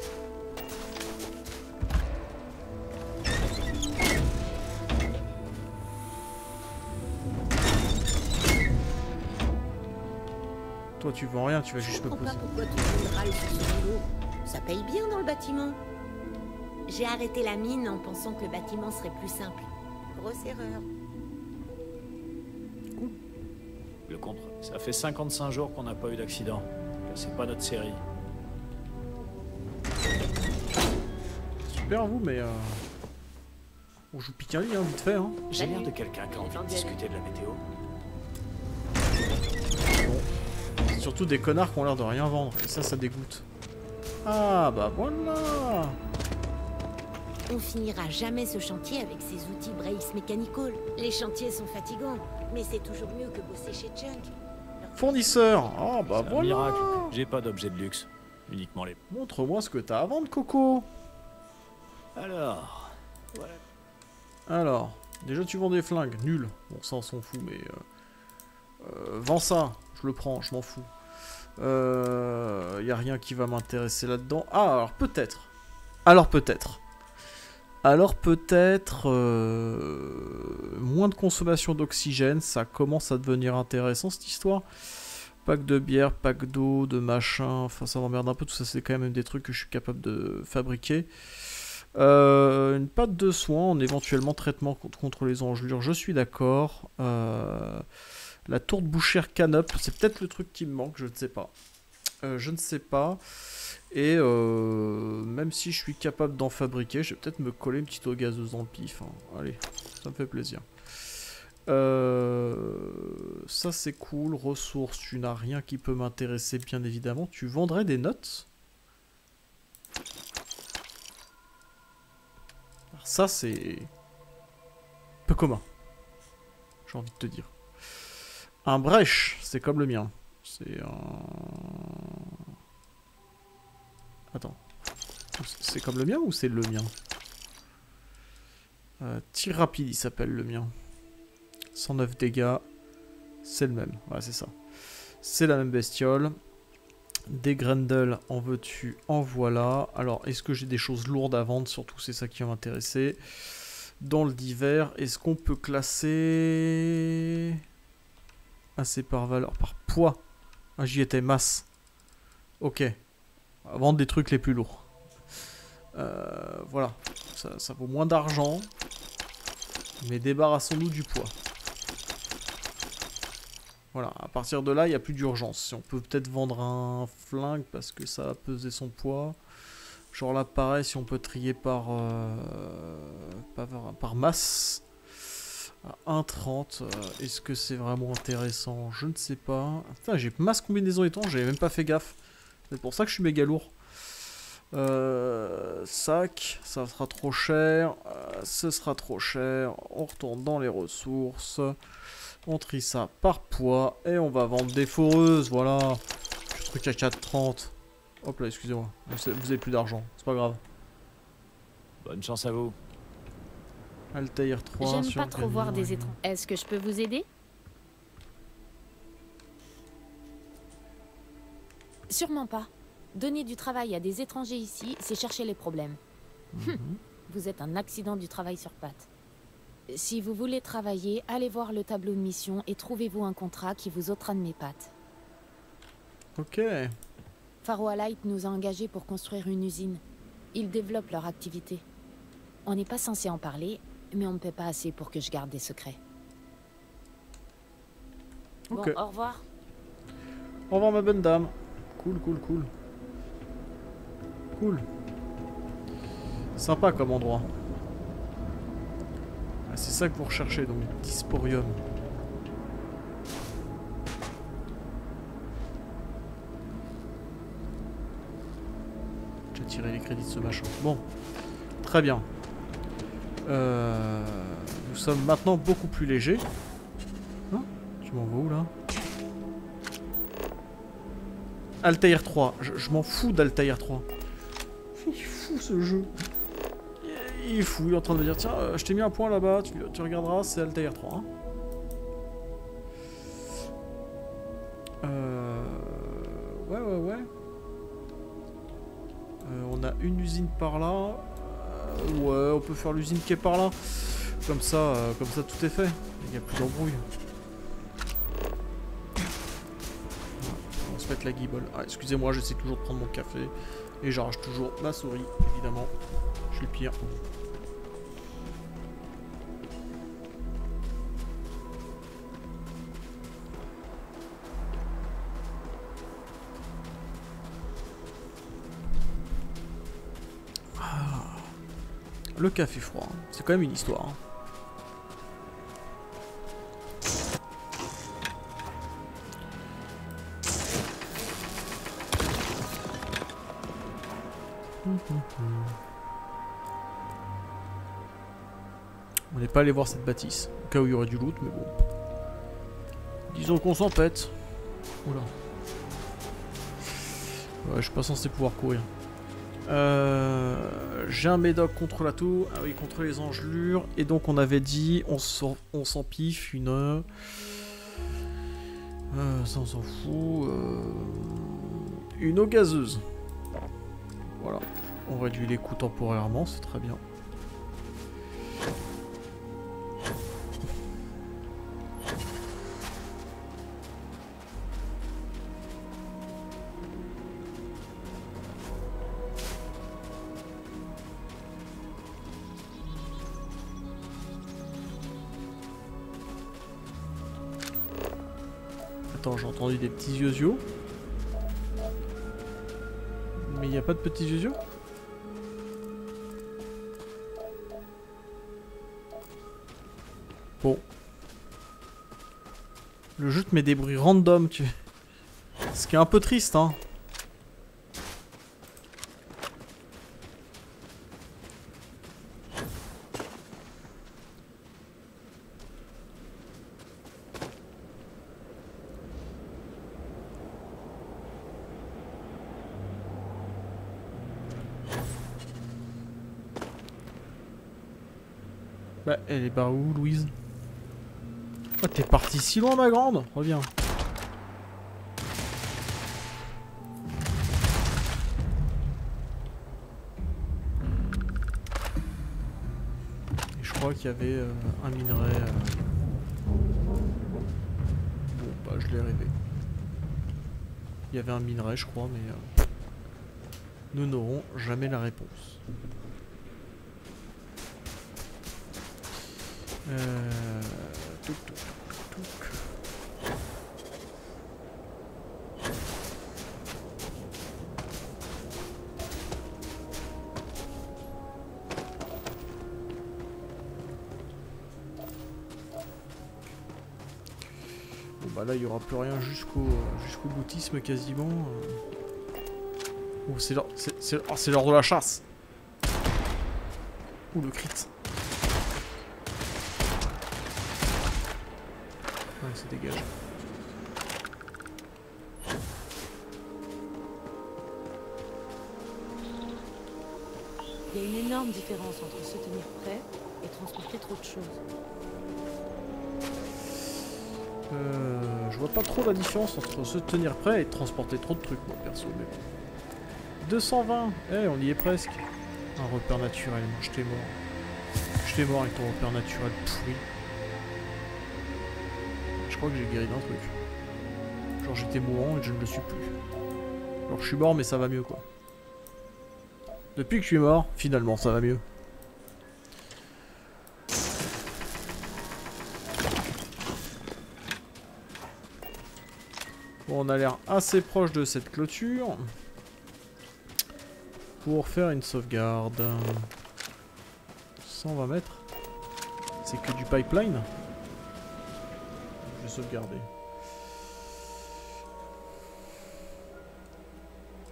Toi, tu vends rien, tu vas juste me poser. pas pourquoi tout le monde râle sur ce boulot. Ça paye bien dans le bâtiment. J'ai arrêté la mine en pensant que le bâtiment serait plus simple. Grosse erreur. Le contre. Ça fait 55 jours qu'on n'a pas eu d'accident. C'est pas notre série. Super vous, mais euh... on joue Picali, hein, vite fait. Hein. J'ai l'air de quelqu'un qui a envie de discuter de la météo. C'est Surtout des connards qui ont l'air de rien vendre, et ça, ça dégoûte. Ah bah voilà On finira jamais ce chantier avec ces outils Brace Mechanical. Les chantiers sont fatigants, mais c'est toujours mieux que bosser chez Chunk. Fournisseur Ah bah C'est un voilà miracle. J'ai pas d'objet de luxe. Uniquement les. Montre-moi ce que t'as à vendre, Coco Alors. Voilà. Alors, déjà tu vends des flingues, nul. Bon, ça on s'en fout, mais... Euh... euh, vends ça, je le prends, je m'en fous. Euh... Y a rien qui va m'intéresser là-dedans. Ah, alors peut-être. Alors peut-être. Alors peut-être... euh, Moins de consommation d'oxygène, ça commence à devenir intéressant cette histoire. Pack de bière, pack d'eau, de machin, enfin ça m'emmerde un peu, tout ça c'est quand même des trucs que je suis capable de fabriquer. Euh, une pâte de soin, en éventuellement traitement contre, les engelures, je suis d'accord. La tourte bouchère canop, c'est peut-être le truc qui me manque, je ne sais pas. Euh, je ne sais pas. Et euh, même si je suis capable d'en fabriquer, je vais peut-être me coller une petite eau gazeuse dans pif. hein. Allez, ça me fait plaisir. Euh, ça c'est cool. Ressources, tu n'as rien qui peut m'intéresser, bien évidemment. Tu vendrais des notes? Alors ça c'est peu commun. J'ai envie de te dire. Un brèche, c'est comme le mien. C'est un... Attends. C'est comme le mien ou c'est le mien euh, Tir rapide, il s'appelle le mien. 109 dégâts. C'est le même. Ouais, c'est ça. C'est la même bestiole. Des Grendel, en veux-tu En voilà. Alors, est-ce que j'ai des choses lourdes à vendre? Surtout, c'est ça qui va m'intéresser. Dans le divers, est-ce qu'on peut classer... Assez par valeur, par poids. Ah, j'y étais, masse. Ok. On vendre des trucs les plus lourds. Euh, voilà. Ça, vaut moins d'argent. Mais débarrassons-nous du poids. Voilà, à partir de là, il n'y a plus d'urgence. Si on peut peut-être vendre un flingue parce que ça a pesé son poids. Genre là, pareil, si on peut trier par, euh, par, par, masse. À 1,30. euh, Est-ce que c'est vraiment intéressant? Je ne sais pas. Putain, j'ai masse combinaison étanche, j'avais même pas fait gaffe. C'est pour ça que je suis méga lourd. Euh, sac, ça sera trop cher. Euh, ce sera trop cher. On retourne dans les ressources. On trie ça par poids. Et on va vendre des foreuses. Voilà. Le truc à 4,30. Hop là, excusez-moi. Vous avez plus d'argent. C'est pas grave. Bonne chance à vous. Altair 3. J'aime pas trop voir des étrangers. Est-ce que je peux vous aider? Sûrement pas. Donner du travail à des étrangers ici, c'est chercher les problèmes. Mhm. Vous êtes un accident du travail sur pattes. Si vous voulez travailler, allez voir le tableau de mission et trouvez-vous un contrat qui vous ôtera de mes pattes. Ok. Faro Light nous a engagés pour construire une usine. Ils développent leur activité. On n'est pas censé en parler, mais on ne paie pas assez pour que je garde des secrets. Bon, au revoir. Au revoir ma bonne dame. Cool, cool, cool. Cool. Sympa comme endroit. Ah, c'est ça que vous recherchez, donc Disporium. J'ai tiré les crédits de ce machin. Bon. Très bien. Euh, nous sommes maintenant beaucoup plus légers. Hein Tu m'envoies où là Altair 3. Je, m'en fous d'Altair 3. Il est fou ce jeu. Il est fou, il est en train de me dire tiens, euh, je t'ai mis un point là-bas, tu, regarderas, c'est Altair 3. hein. Euh... Ouais, ouais, ouais. On a une usine par là. On peut faire l'usine qui est par là. Comme ça, euh, comme ça tout est fait. Il n'y a plus d'embrouille. On se mettre la guibole. Ah, excusez-moi, j'essaie toujours de prendre mon café. Et j'arrache toujours ma souris, évidemment. Je suis le pire. Le café froid, hein. c'est quand même une histoire. hein. On n'est pas allé voir cette bâtisse. Au cas où il y aurait du loot, mais bon. Disons qu'on s'en pète. Oula. Ouais, je suis pas censé pouvoir courir. Euh, J'ai un médoc contre la tour. Ah oui, contre les engelures. Et donc on avait dit, on s'en on s'en piffe une... Euh, ça on s'en fout. euh, une eau gazeuse. Voilà. On réduit les coûts temporairement, c'est très bien. Entendu des petits yeux Mais il n'y a pas de petits yeux Bon. Le jeu te met des bruits random, tu... *laughs* Ce qui est un peu triste, hein. Bah, elle est par où, Louise Oh, t'es partie si loin, ma grande Reviens. Et je crois qu'il y avait euh, un minerai... Euh... Bon, bah, je l'ai rêvé. Il y avait un minerai, je crois, mais... Euh, nous n'aurons jamais la réponse. Euh... bah là il y aura plus rien jusqu'au jusqu'au boutisme quasiment. euh. Oh oh, c'est l'heure de la chasse. Ouh le crit. Ouais c'est dégage. Il y a une énorme différence entre se tenir prêt et transporter trop de choses. Euh, je vois pas trop la différence entre se tenir prêt et transporter trop de trucs moi perso mais bon. 220 Eh on y est presque Un repère naturel, moi je t'ai mort. Je t'ai mort avec ton repère naturel pourri. Je crois que j'ai guéri d'un truc. Genre j'étais mourant et je ne le suis plus. Genre je suis mort mais ça va mieux quoi. Depuis que je suis mort, finalement ça va mieux. Bon, on a l'air assez proche de cette clôture. Pour faire une sauvegarde. 120 mètres. C'est que du pipeline. Sauvegarder.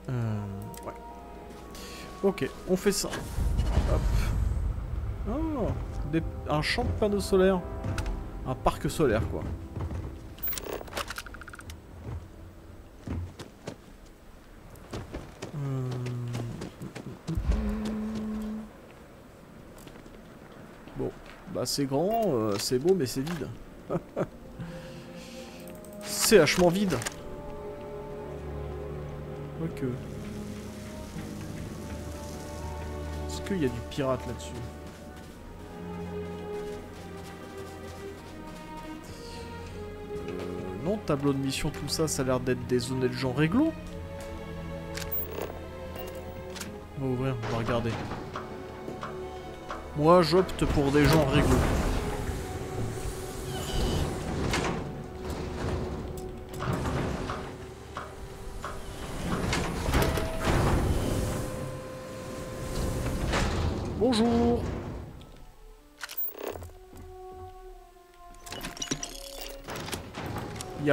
Euh. Ok, on fait ça. Oh, un champ de panneaux solaires. Un parc solaire, quoi. Hmm. Bon, bah c'est grand, euh, c'est beau, mais c'est vide. *laughs* c'est vachement vide. Ok. Est-ce qu'il y a du pirate là-dessus? Euh, Non, tableau de mission, tout ça, ça a l'air d'être des honnêtes gens réglo. On va ouvrir, on va regarder. Moi, j'opte pour des gens réglo.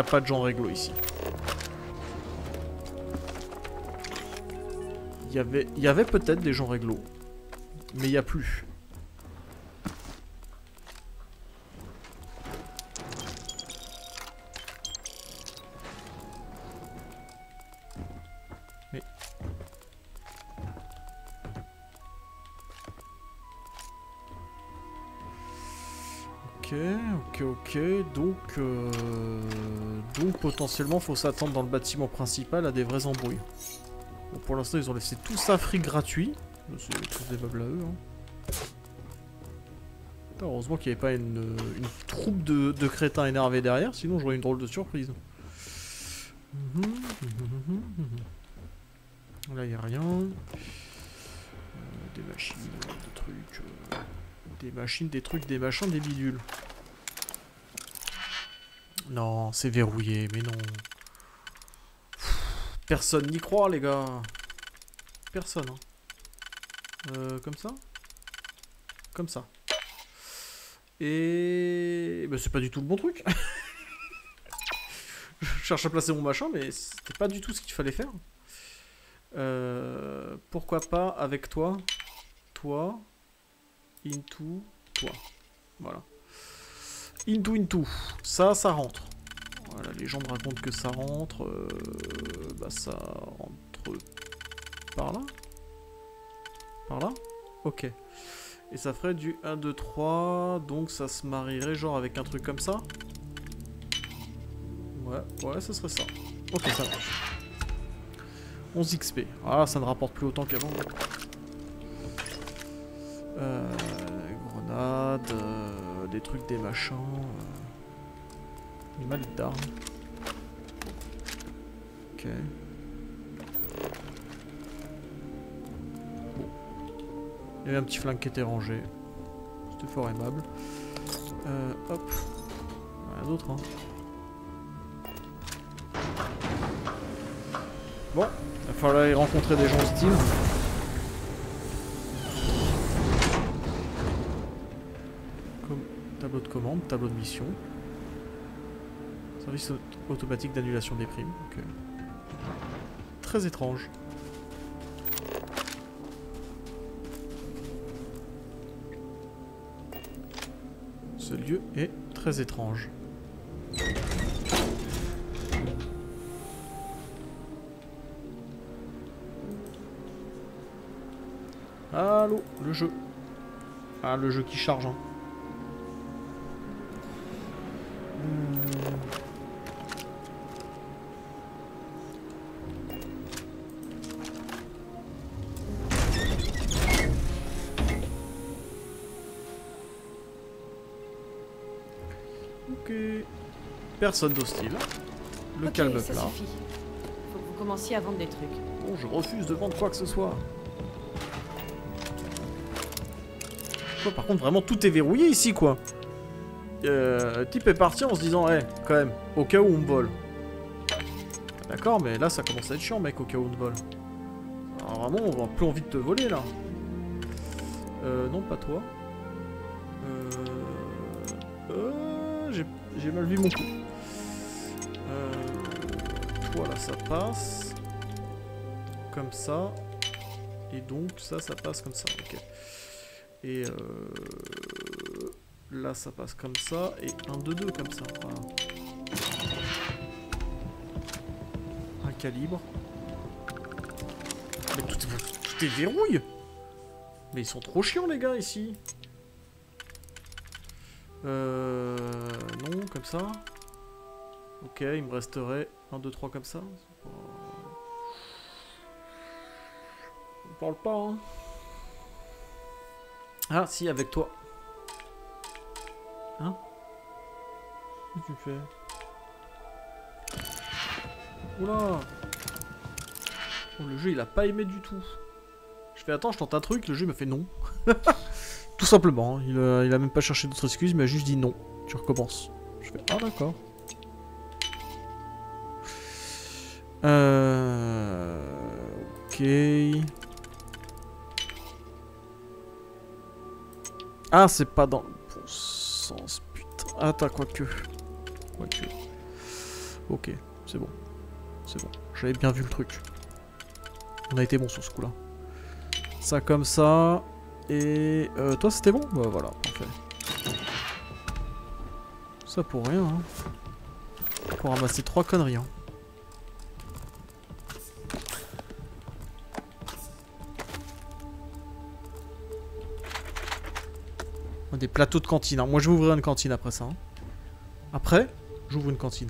N'y a pas de gens réglo ici. Il y avait, avait peut-être des gens réglo. Mais il n'y a plus. Potentiellement, faut s'attendre dans le bâtiment principal à des vrais embrouilles. Bon, pour l'instant, ils ont laissé tout ça free gratuit. C'est tous des meubles à eux. hein. Heureusement qu'il n'y avait pas une, troupe de, crétins énervés derrière, sinon j'aurais une drôle de surprise. Mhm, mhm, mhm. Là, il n'y a rien. Euh, des machines, des trucs. euh, des machines, des trucs, des machins, des bidules. Non, c'est verrouillé, mais non. Personne n'y croit, les gars. Personne. hein. Euh, comme ça? Comme ça. Et... Bah, c'est pas du tout le bon truc. *laughs* Je cherche à placer mon machin, mais c'était pas du tout ce qu'il fallait faire. Euh, pourquoi pas avec toi? Toi Into Toi. Voilà. Into, into. Ça, ça rentre. Voilà, les gens me racontent que ça rentre. euh, bah, ça rentre par là Par là Ok. Et ça ferait du 1, 2, 3. Donc ça se marierait genre avec un truc comme ça Ouais, ouais, ça serait ça. Ok, ça marche. 11 XP. Ah, ça ne rapporte plus autant qu'avant. Euh, grenade. euh, des trucs, des machins. Euh... Une mallette d'armes. Ok. Bon. Il y avait un petit flingue qui était rangé. C'était fort aimable. Euh, hop. Rien d'autre, hein. Bon, il va falloir aller rencontrer des gens hostiles. De commande, tableau de mission. Service aut- automatique d'annulation des primes. ok. Très étrange. Ce lieu est très étrange. Allô, le jeu. Ah, le jeu qui charge. Hein. Personne d'hostile. Le calme ça plat. suffit. Faut que vous commenciez à vendre des trucs. Bon, je refuse de vendre quoi que ce soit. Quoi, par contre, vraiment, tout est verrouillé ici, quoi. Euh, type est parti en se disant, eh, quand même, au cas où on me vole. D'accord, mais là, ça commence à être chiant, mec, au cas où on te vole. Alors, vraiment, on va plus envie de te voler, là. Euh, non, pas toi. Euh... euh, J'ai mal vu mon coup. Euh... Toi, là, ça passe comme ça. Et donc ça, ça passe comme ça. Ok. Et euh, là, ça passe comme ça. Et 1, 2, 2 comme ça. Voilà. Un calibre. Mais tout, tout est verrouille Mais ils sont trop chiants les gars ici. Euh... Non, comme ça. Ok, il me resterait 1, 2, 3 comme ça. On parle pas, hein. Ah, si, avec toi. Hein? Qu'est-ce que tu fais? Oula Oh, le jeu, il a pas aimé du tout. Je fais, attends, je tente un truc, le jeu me fait non. *laughs* tout simplement, hein. il, a, il a même pas cherché d'autres excuses, il m'a juste dit non. Tu recommences. Je fais, ah d'accord. Euh... Ok... Ah, c'est pas dans le bon sens, putain. Attends, quoique. Quoique. Ok, c'est bon. C'est bon. J'avais bien vu le truc. On a été bon sur ce coup-là. Ça comme ça. Et... Euh, toi, c'était bon? Bah voilà, parfait. Ça pour rien, hein. Pour ramasser trois conneries, hein. Des plateaux de cantine. hein. Moi, je vais ouvrir une cantine après ça. hein. Après, j'ouvre une cantine.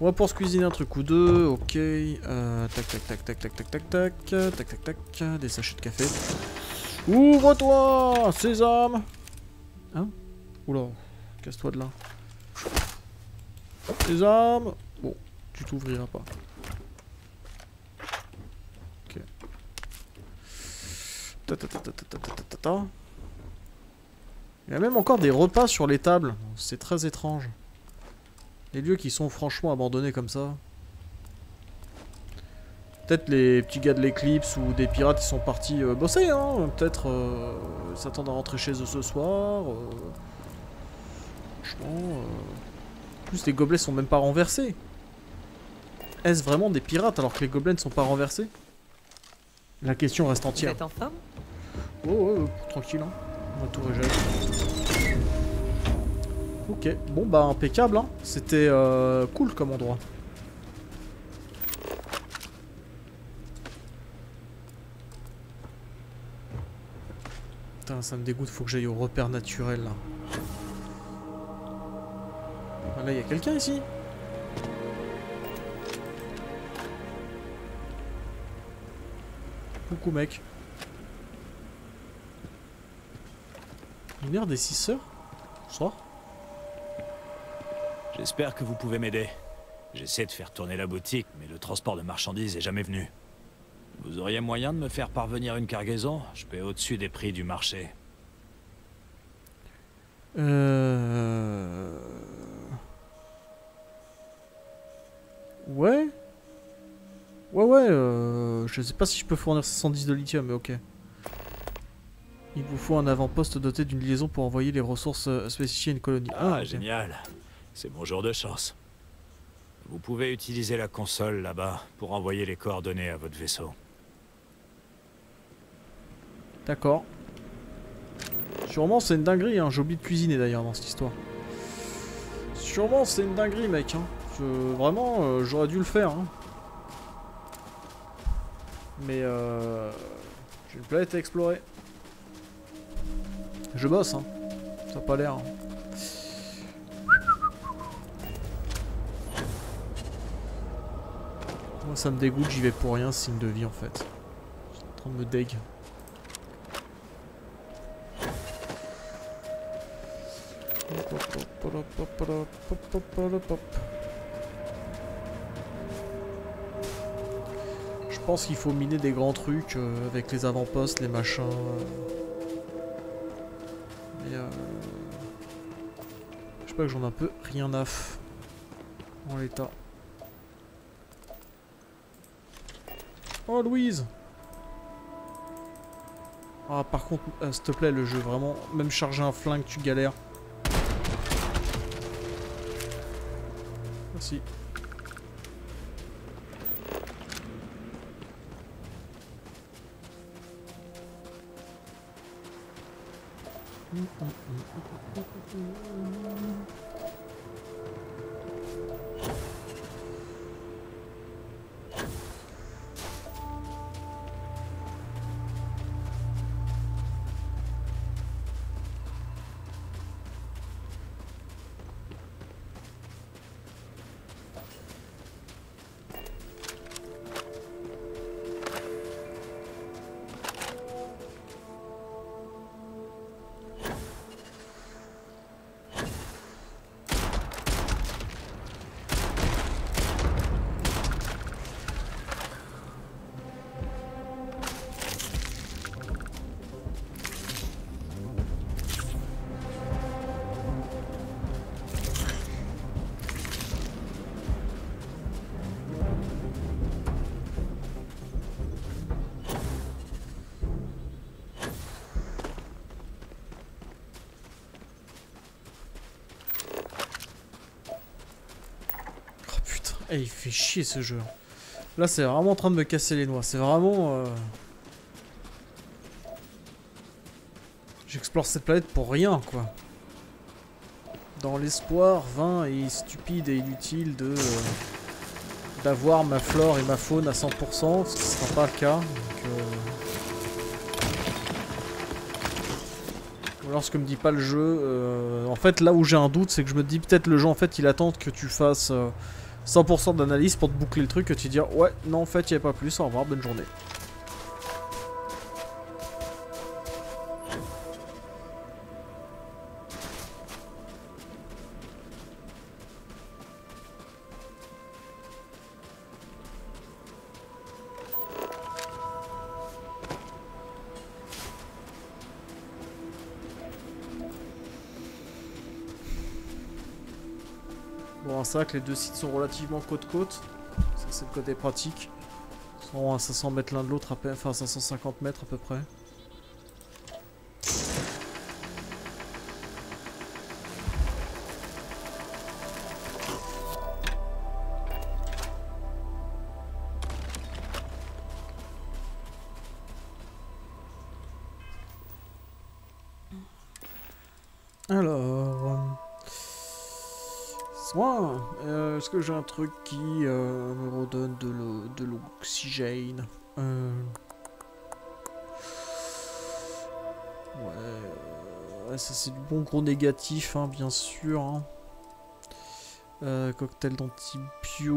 On va pour se cuisiner un truc ou deux. Ok. Euh, tac, tac, tac, tac, tac, tac, tac, tac. Tac, tac, tac. Des sachets de café. Ouvre-toi Sésame Hein Oula. Casse-toi de là. Sésame Bon, tu t'ouvriras pas. Ok. Ta ta ta ta ta ta ta ta ta. Il y a même encore des repas sur les tables. C'est très étrange. Les lieux qui sont franchement abandonnés comme ça. Peut-être les petits gars de l'éclipse ou des pirates qui sont partis euh, bosser, hein. Peut-être euh, s'attendent à rentrer chez eux ce soir. euh. Franchement. euh. En plus, les gobelets sont même pas renversés. Est-ce vraiment des pirates alors que les gobelets ne sont pas renversés? La question reste Vous entière. êtes en forme? Oh, ouais, ouais, tranquille, hein. Ok, bon bah impeccable, hein. C'était euh, cool comme endroit. Putain, ça me dégoûte, faut que j'aille au repère naturel là. Ah, là, il y a quelqu'un ici? Coucou mec. Des six sœurs Bonsoir. J'espère que vous pouvez m'aider. J'essaie de faire tourner la boutique, mais le transport de marchandises est jamais venu. Vous auriez moyen de me faire parvenir une cargaison? Je paie au-dessus des prix du marché. Euh... Ouais. Ouais, ouais, euh... je sais pas si je peux fournir 110 de lithium, mais ok. Il vous faut un avant-poste doté d'une liaison pour envoyer les ressources euh, spécifiées à une colonie. Ah, ok. génial. C'est mon jour de chance. Vous pouvez utiliser la console là-bas pour envoyer les coordonnées à votre vaisseau. D'accord. Sûrement c'est une dinguerie, hein. j'ai oublié de cuisiner d'ailleurs dans cette histoire. Sûrement c'est une dinguerie mec. Hein. Je- Vraiment, euh, j'aurais dû le faire. hein. Mais euh... j'ai une planète à explorer. Je bosse, hein. ça a pas l'air. hein. Moi ça me dégoûte, j'y vais pour rien, signe de vie en fait. Je suis en train de me deg. Je pense qu'il faut miner des grands trucs euh, avec les avant-postes, les machins. euh. Que j'en ai un peu rien à f en l'état. Oh Louise Ah par contre, euh, s'il te plaît le jeu, vraiment, même charger un flingue tu galères. Merci. Oh Eh, il fait chier ce jeu. Là, c'est vraiment en train de me casser les noix. C'est vraiment. euh, J'explore cette planète pour rien, quoi. Dans l'espoir vain et stupide et inutile de. euh, d'avoir ma flore et ma faune à 100%, ce qui sera pas le cas. Donc, euh, Ou alors ce que me dit pas le jeu. euh, En fait, là où j'ai un doute, c'est que je me dis peut-être le jeu, en fait, il attend que tu fasses. Euh, 100% d'analyse pour te boucler le truc et te dire ouais non en fait il n'y avait pas plus au revoir bonne journée Vrai que les deux sites sont relativement côte-côte. Ça, c'est le côté pratique. Ils sont à 500 mètres l'un de l'autre, à enfin 550 mètres à peu près. Que j'ai un truc qui euh, me redonne de l'o- de l'oxygène Euh, Ouais, ça c'est du bon gros négatif, hein, bien sûr. hein. Euh, cocktail d'antibio...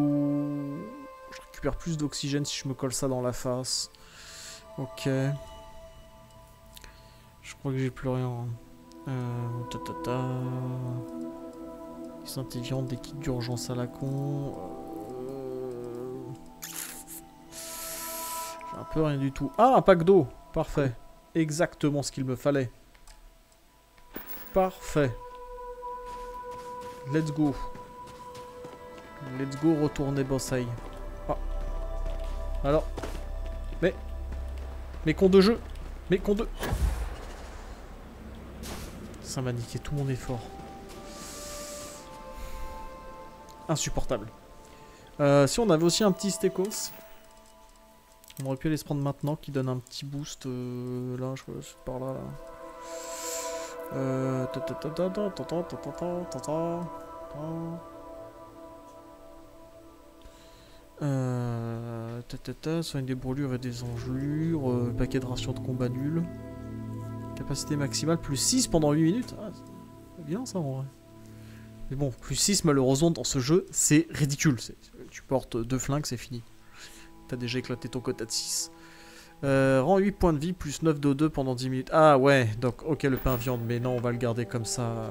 Je récupère plus d'oxygène si je me colle ça dans la face. Ok. Je crois que j'ai plus rien. hein. Ta ta ta. Des antiviantes, des kits d'urgence à la con. Euh... J'ai un peu rien du tout. Ah, un pack d'eau Parfait. Exactement ce qu'il me fallait. Parfait. Let's go. Let's go retourner Bossai. Ah. Alors. Mais. Mais con de jeu. Mais con de. Ça m'a niqué tout mon effort insupportable. Si on avait aussi un petit Stekos, on aurait pu aller se prendre maintenant qui donne un petit boost là, je crois, par là. là. Euh... Euh, soigne des brûlures et des engelures, paquet de rations de combat nul. Capacité maximale plus 6 pendant 8 minutes. Ah, c'est bien ça en vrai. Mais bon, plus 6 malheureusement dans ce jeu, c'est ridicule. Tu portes deux flingues, c'est fini. T'as déjà éclaté ton quota de 6. Euh, rend 8 points de vie plus 9 d'O2 pendant 10 minutes. Ah ouais, donc ok le pain viande, mais non, on va le garder comme ça.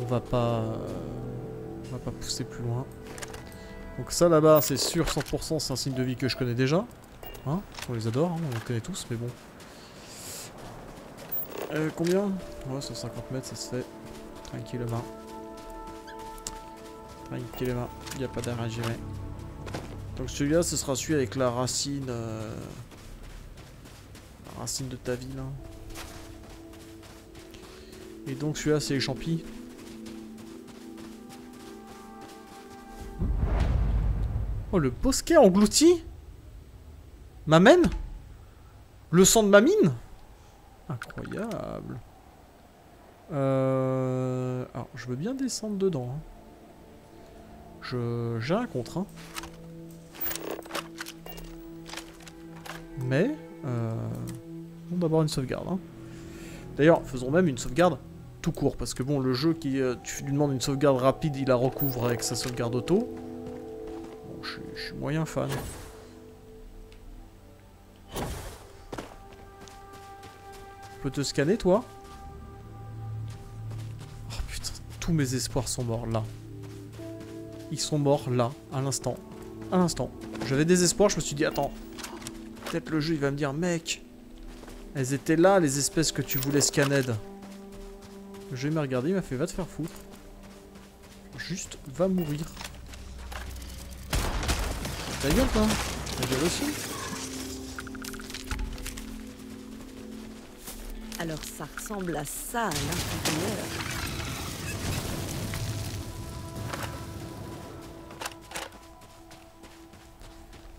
On va pas... On va pas pousser plus loin. Donc ça là-bas, c'est sûr, 100%, c'est un signe de vie que je connais déjà. Hein on les adore, hein, on les connaît tous, mais bon. Euh, combien? Ouais, 150 mètres, ça se fait. Tranquillement. Tranquillement, il a pas d'arrêt à gérer. Donc celui-là, ce sera celui avec la racine... euh, La racine de ta vie, là. Et donc celui-là, c'est les champis. Oh, le bosquet englouti M'amène Le sang de ma mine Incroyable. Euh... Alors, je veux bien descendre dedans. hein. Je... J'ai un contre, hein. Mais... Euh... On d'abord une sauvegarde. hein. D'ailleurs, faisons même une sauvegarde tout court. Parce que bon, le jeu qui... euh, tu lui demandes une sauvegarde rapide, il la recouvre avec sa sauvegarde auto. Bon, je suis- moyen fan. Je peux te scanner, toi? Tous mes espoirs sont morts là. Ils sont morts là, à l'instant. À l'instant. J'avais des espoirs, je me suis dit, attends. Peut-être le jeu, il va me dire, mec. Elles étaient là, les espèces que tu voulais scanner. Le jeu m'a regardé, il m'a fait, va te faire foutre. Juste, va mourir. Ta gueule, toi Ta gueule aussi Alors ça ressemble à ça à l'intérieur.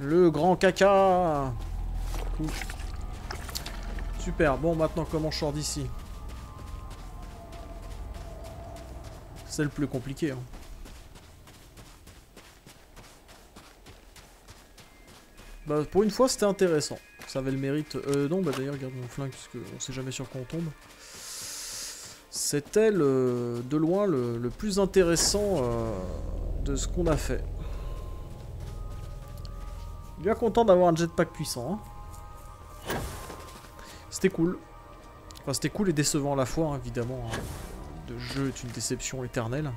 Le grand caca. Super, bon maintenant comment je sors d'ici? C'est le plus compliqué. hein. Bah pour une fois c'était intéressant. Ça avait le mérite... Euh non bah d'ailleurs regarde mon flingue parce qu'on sait jamais sur quoi on tombe. C'était de loin le, le plus intéressant euh, de ce qu'on a fait. Bien content d'avoir un jetpack puissant. hein. C'était cool. Enfin, c'était cool et décevant à la fois, hein, évidemment. hein. Le jeu est une déception éternelle.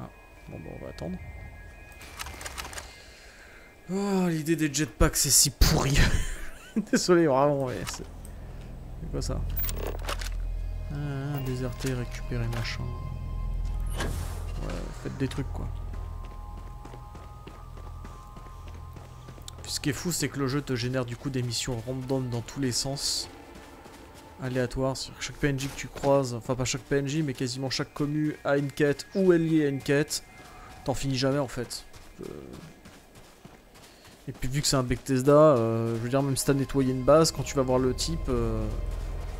Ah, bon, bah, on va attendre. Oh, l'idée des jetpacks, c'est si pourri. *laughs* Désolé, vraiment, mais c'est... Quoi ça? Ah, Déserter, récupérer, machin. Ouais, faites des trucs, quoi. Ce qui est fou, c'est que le jeu te génère du coup des missions random dans tous les sens. Aléatoires. Que chaque PNJ que tu croises, enfin pas chaque PNJ, mais quasiment chaque commu a une quête ou est liée à une quête. T'en finis jamais en fait. Euh, Et puis vu que c'est un Bethesda, euh, je veux dire même si t'as nettoyé une base, quand tu vas voir le type, euh,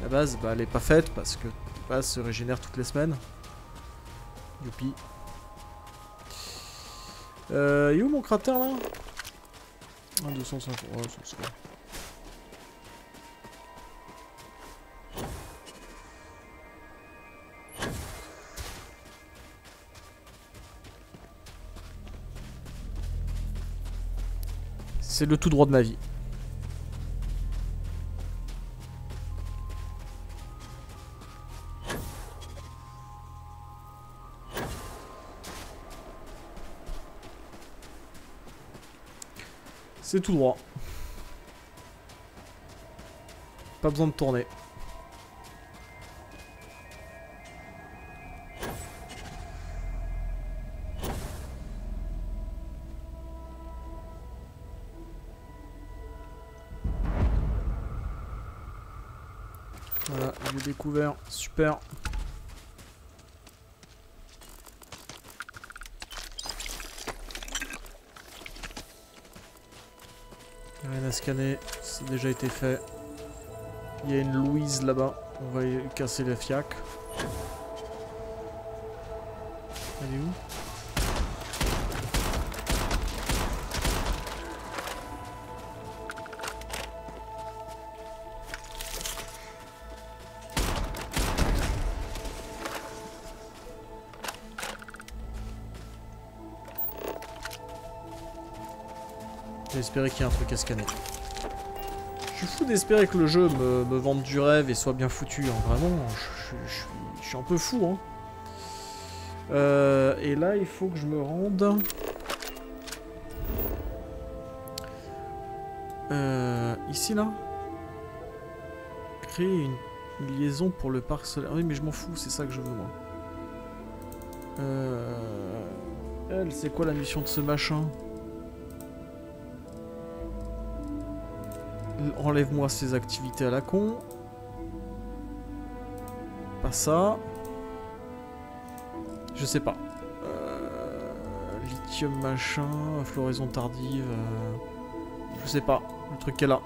la base, bah elle est pas faite parce que la base se régénère toutes les semaines. Youpi. Euh, où mon cratère là? Ah, 250, ouais, ça se fait. C'est le tout droit de ma vie. C'est tout droit. Pas besoin de tourner. Voilà, lieu découvert, super. À scanner, a déjà été fait. Il y a une Louise là-bas, on va y casser la fiac. Elle où? J'espérais qu'il y ait un truc à scanner. Je suis fou d'espérer que le jeu me, me vende du rêve et soit bien foutu. hein. Vraiment, je, suis- un peu fou. Hein. Euh, et là, il faut que je me rende... Euh, ici, là Créer une, une liaison pour le parc solaire. Oui, mais je m'en fous, c'est ça que je veux, moi. Euh... Elle, c'est quoi la mission de ce machin? Enlève-moi ces activités à la con. Pas ça. Je sais pas. Euh, lithium machin, floraison tardive. euh, je sais pas. Le truc qu'elle a.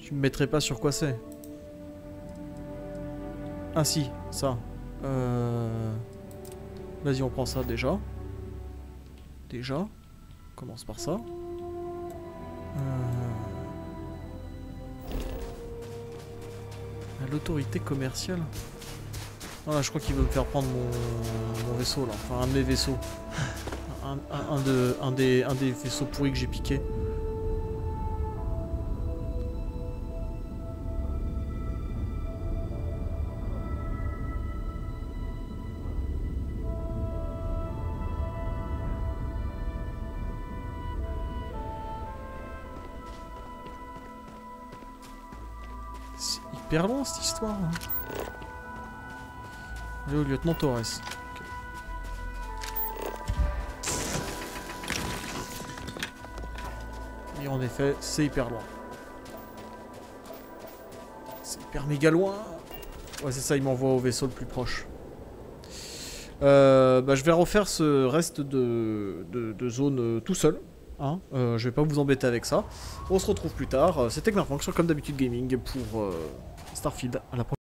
Tu me mettrais pas sur quoi c'est Ah si, ça. Euh... Vas-y, on prend ça déjà. Déjà. Commence par ça. Euh, L'autorité commerciale. Ah, je crois qu'il veut me faire prendre mon, vaisseau là. Enfin, un de mes vaisseaux. *laughs* Un, de, un, des, des vaisseaux pourris que j'ai piqué. Hyper loin cette histoire. Allez au lieutenant Torres. Et en effet, c'est hyper loin. C'est hyper méga loin. Ouais, c'est ça, il m'envoie au vaisseau le plus proche. Euh, bah, je vais refaire ce reste de, zone euh, tout seul. Hein Euh, je vais pas vous embêter avec ça. On se retrouve plus tard. C'était Glarfunk sur comme d'habitude gaming pour Starfield. À la prochaine.